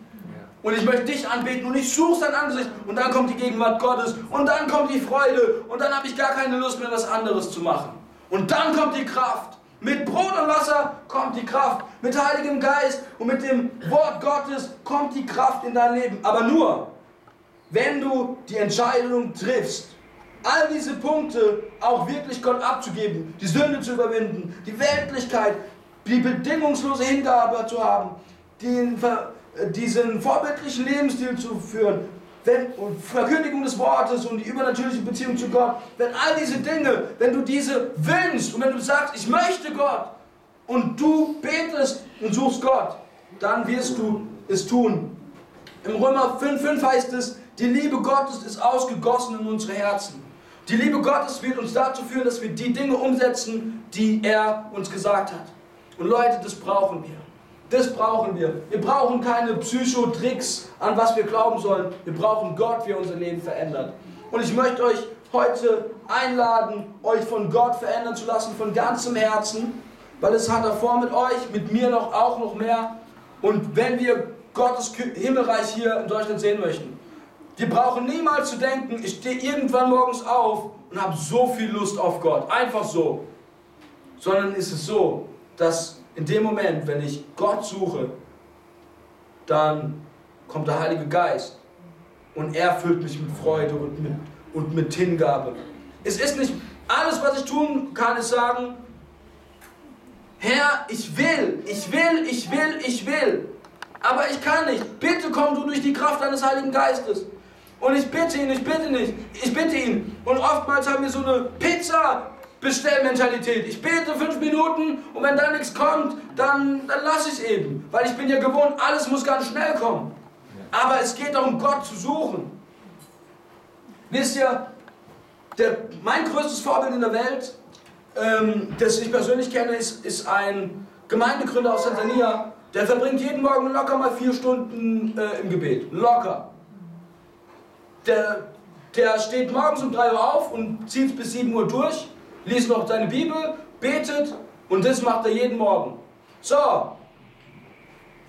Und ich möchte dich anbeten und ich suche sein Angesicht. Und dann kommt die Gegenwart Gottes. Und dann kommt die Freude. Und dann habe ich gar keine Lust mehr, was anderes zu machen. Und dann kommt die Kraft. Mit Brot und Wasser kommt die Kraft. Mit Heiligem Geist und mit dem Wort Gottes kommt die Kraft in dein Leben. Aber nur, wenn du die Entscheidung triffst, all diese Punkte auch wirklich Gott abzugeben, die Sünde zu überwinden, die Weltlichkeit, die bedingungslose Hingabe zu haben, den, diesen vorbildlichen Lebensstil zu führen, wenn, und Verkündigung des Wortes und die übernatürliche Beziehung zu Gott, wenn all diese Dinge, wenn du diese willst und wenn du sagst, ich möchte Gott und du betest und suchst Gott, dann wirst du es tun. Im Römer 5,5 heißt es, die Liebe Gottes ist ausgegossen in unsere Herzen. Die Liebe Gottes wird uns dazu führen, dass wir die Dinge umsetzen, die er uns gesagt hat. Und Leute, das brauchen wir. Das brauchen wir. Wir brauchen keine Psychotricks, an was wir glauben sollen. Wir brauchen Gott, wie er unser Leben verändert. Und ich möchte euch heute einladen, euch von Gott verändern zu lassen, von ganzem Herzen, weil es hat er vor mit euch, mit mir noch auch noch mehr. Und wenn wir Gottes Himmelreich hier in Deutschland sehen möchten, wir brauchen niemals zu denken, ich stehe irgendwann morgens auf und habe so viel Lust auf Gott. Einfach so. Sondern ist es so, dass in dem Moment, wenn ich Gott suche, dann kommt der Heilige Geist und er füllt mich mit Freude und mit, und mit Hingabe. Es ist nicht alles, was ich tun kann, ist sagen, Herr, ich will, ich will, ich will, ich will. Aber ich kann nicht. Bitte komm du durch die Kraft deines Heiligen Geistes. Und ich bitte ihn, ich bitte nicht, ich bitte ihn. Und oftmals haben wir so eine Pizza Bestellmentalität. Ich bete fünf Minuten und wenn da nichts kommt, dann, dann lasse ich es eben. Weil ich bin ja gewohnt, alles muss ganz schnell kommen. Aber es geht darum, Gott zu suchen. Wisst ihr, der, mein größtes Vorbild in der Welt, ähm, das ich persönlich kenne, ist, ist ein Gemeindegründer aus Tansania. Der verbringt jeden Morgen locker mal vier Stunden äh, im Gebet. Locker. Der, der steht morgens um 3 Uhr auf und zieht bis 7 Uhr durch liest noch seine Bibel, betet und das macht er jeden Morgen. So.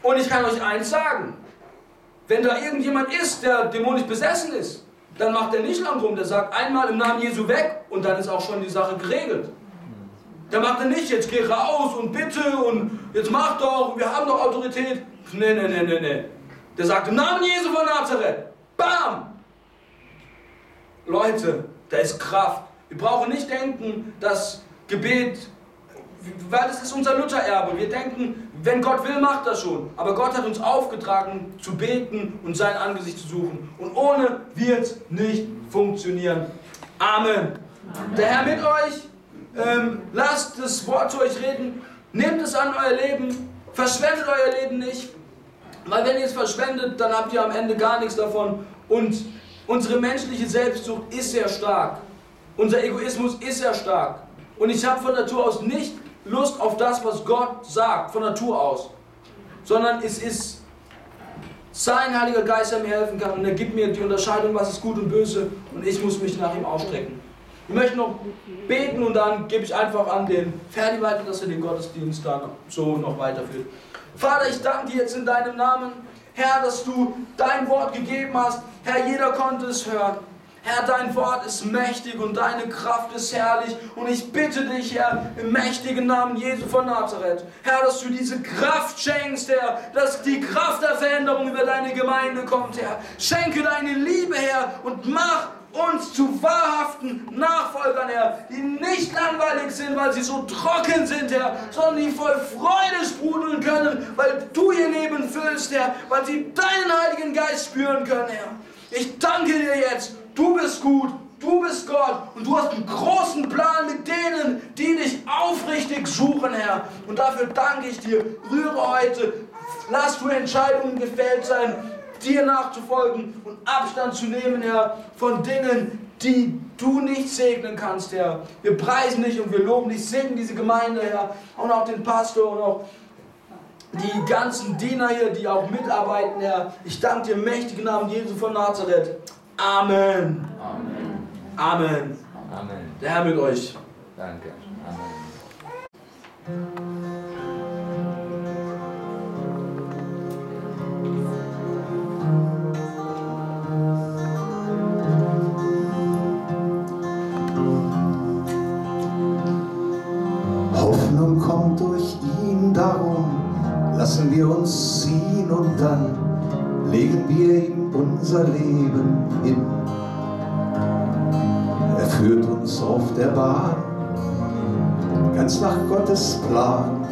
Und ich kann euch eins sagen. Wenn da irgendjemand ist, der dämonisch besessen ist, dann macht er nicht lang rum. Der sagt einmal im Namen Jesu weg und dann ist auch schon die Sache geregelt. Der macht er nicht, jetzt geh raus und bitte und jetzt mach doch, wir haben doch Autorität. Nee, nee, nee, nee, nee. Der sagt im Namen Jesu von Nazareth. Bam! Leute, da ist Kraft. Wir brauchen nicht denken, dass Gebet weil es ist unser Luthererbe. Wir denken, wenn Gott will, macht er schon. Aber Gott hat uns aufgetragen, zu beten und sein Angesicht zu suchen. Und ohne wird nicht funktionieren. Amen. Amen. Der Herr mit euch. Ähm, lasst das Wort zu euch reden. Nehmt es an euer Leben. Verschwendet euer Leben nicht. Weil wenn ihr es verschwendet, dann habt ihr am Ende gar nichts davon. Und unsere menschliche Selbstsucht ist sehr stark. Unser Egoismus ist sehr stark. Und ich habe von Natur aus nicht Lust auf das, was Gott sagt, von Natur aus. Sondern es ist sein Heiliger Geist, der mir helfen kann. Und er gibt mir die Unterscheidung, was ist gut und böse. Und ich muss mich nach ihm ausstrecken. Ich möchte noch beten und dann gebe ich einfach an den Ferdi weiter, dass er den Gottesdienst dann so noch weiterführt. Vater, ich danke dir jetzt in deinem Namen, Herr, dass du dein Wort gegeben hast. Herr, jeder konnte es hören. Herr, dein Wort ist mächtig und deine Kraft ist herrlich. Und ich bitte dich, Herr, im mächtigen Namen Jesu von Nazareth, Herr, dass du diese Kraft schenkst, Herr, dass die Kraft der Veränderung über deine Gemeinde kommt, Herr. Schenke deine Liebe, Herr, und mach uns zu wahrhaften Nachfolgern, Herr, die nicht langweilig sind, weil sie so trocken sind, Herr, sondern die voll Freude sprudeln können, weil du ihr Leben füllst, Herr, weil sie deinen Heiligen Geist spüren können, Herr. Ich danke dir jetzt, du bist gut, du bist Gott und du hast einen großen Plan mit denen, die dich aufrichtig suchen, Herr. Und dafür danke ich dir. Rühre heute, lass du Entscheidungen gefällt sein, dir nachzufolgen und Abstand zu nehmen, Herr, von Dingen, die du nicht segnen kannst, Herr. Wir preisen dich und wir loben dich, segnen diese Gemeinde, Herr, und auch den Pastor und auch die ganzen Diener hier, die auch mitarbeiten, Herr. Ich danke dir im mächtigen Namen Jesu von Nazareth. Amen. Amen. Amen. Amen. Der Herr mit euch. Danke. Amen. Unser Leben hin. Er führt uns auf der Bahn, ganz nach Gottes Plan.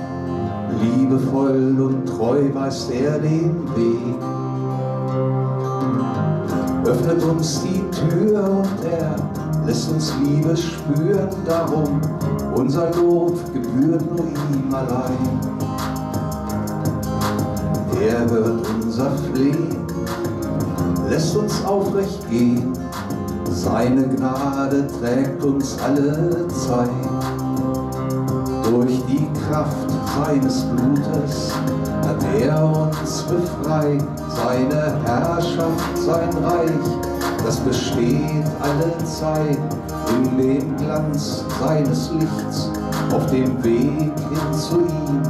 Liebevoll und treu weist er den Weg. Öffnet uns die Tür und er lässt uns Liebe spüren, darum unser Lob gebührt nur ihm allein. Er hört unser Flehen, lässt uns aufrecht gehen. Seine Gnade trägt uns alle Zeit. Durch die Kraft seines Blutes hat er uns befreit. Seine Herrschaft, sein Reich, das besteht alle Zeit in dem Glanz seines Lichts auf dem Weg hin zu ihm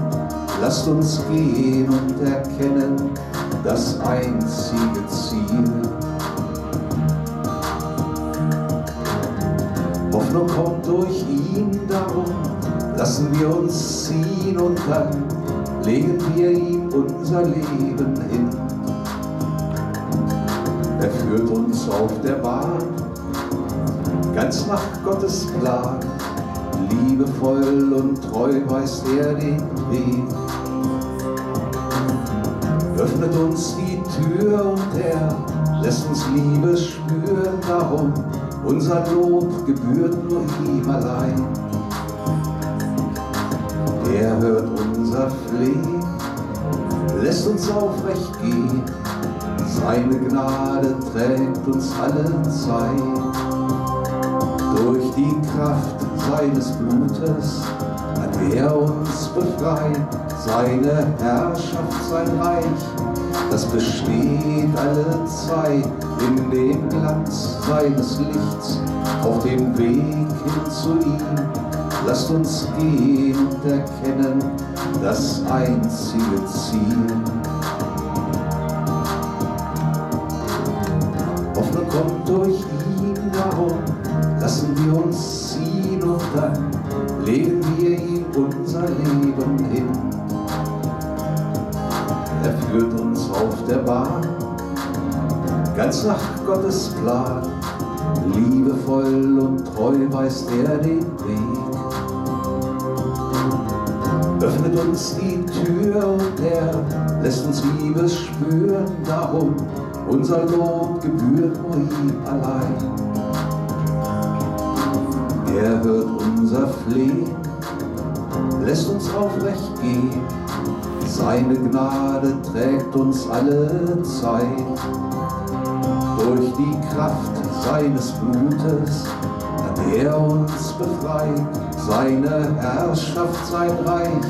Lasst uns gehen und erkennen das einzige Ziel. Hoffnung kommt durch ihn darum, lassen wir uns ziehen und dann legen wir ihm unser Leben hin. Er führt uns auf der Bahn, ganz nach Gottes Plan. Liebevoll und treu weist er den Weg öffnet uns die Tür und er lässt uns Liebe spüren, darum unser Lob gebührt nur ihm allein. Er hört unser Flehen, lässt uns aufrecht gehen, seine Gnade trägt uns alle Zeit. Durch die Kraft seines Blutes hat er uns befreit, seine Herrschaft, sein Reich, das besteht alle Zeit in dem Glanz seines Lichts, auf dem Weg hin zu ihm. Lasst uns gehen und erkennen das einzige Ziel. Hoffnung kommt durch ihn, darum lassen wir uns ziehen und dann legen Leben hin er führt uns auf der Bahn, ganz nach Gottes Plan. Liebevoll und treu weist er den Weg. öffnet uns die Tür und er lässt uns Liebe spüren. Darum unser Lob gebührt nur ihm allein. Er hört unser Flehen, lässt uns aufrecht gehen. Seine Gnade trägt uns alle Zeit. Durch die Kraft seines Blutes hat er uns befreit. Seine Herrschaft, sein Reich,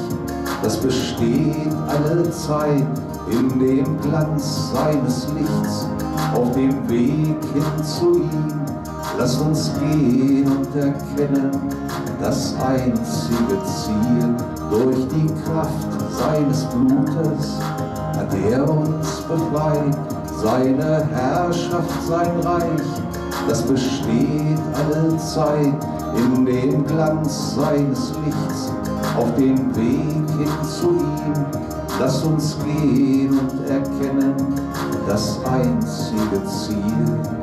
das besteht alle Zeit in dem Glanz seines Lichts auf dem Weg hin zu ihm. Lass uns gehen und erkennen das einzige Ziel. Durch die Kraft seines Blutes hat er uns befreit. Seine Herrschaft, sein Reich, das besteht alle Zeit in dem Glanz seines Lichts auf dem Weg hin zu ihm. Lass uns gehen und erkennen das einzige Ziel.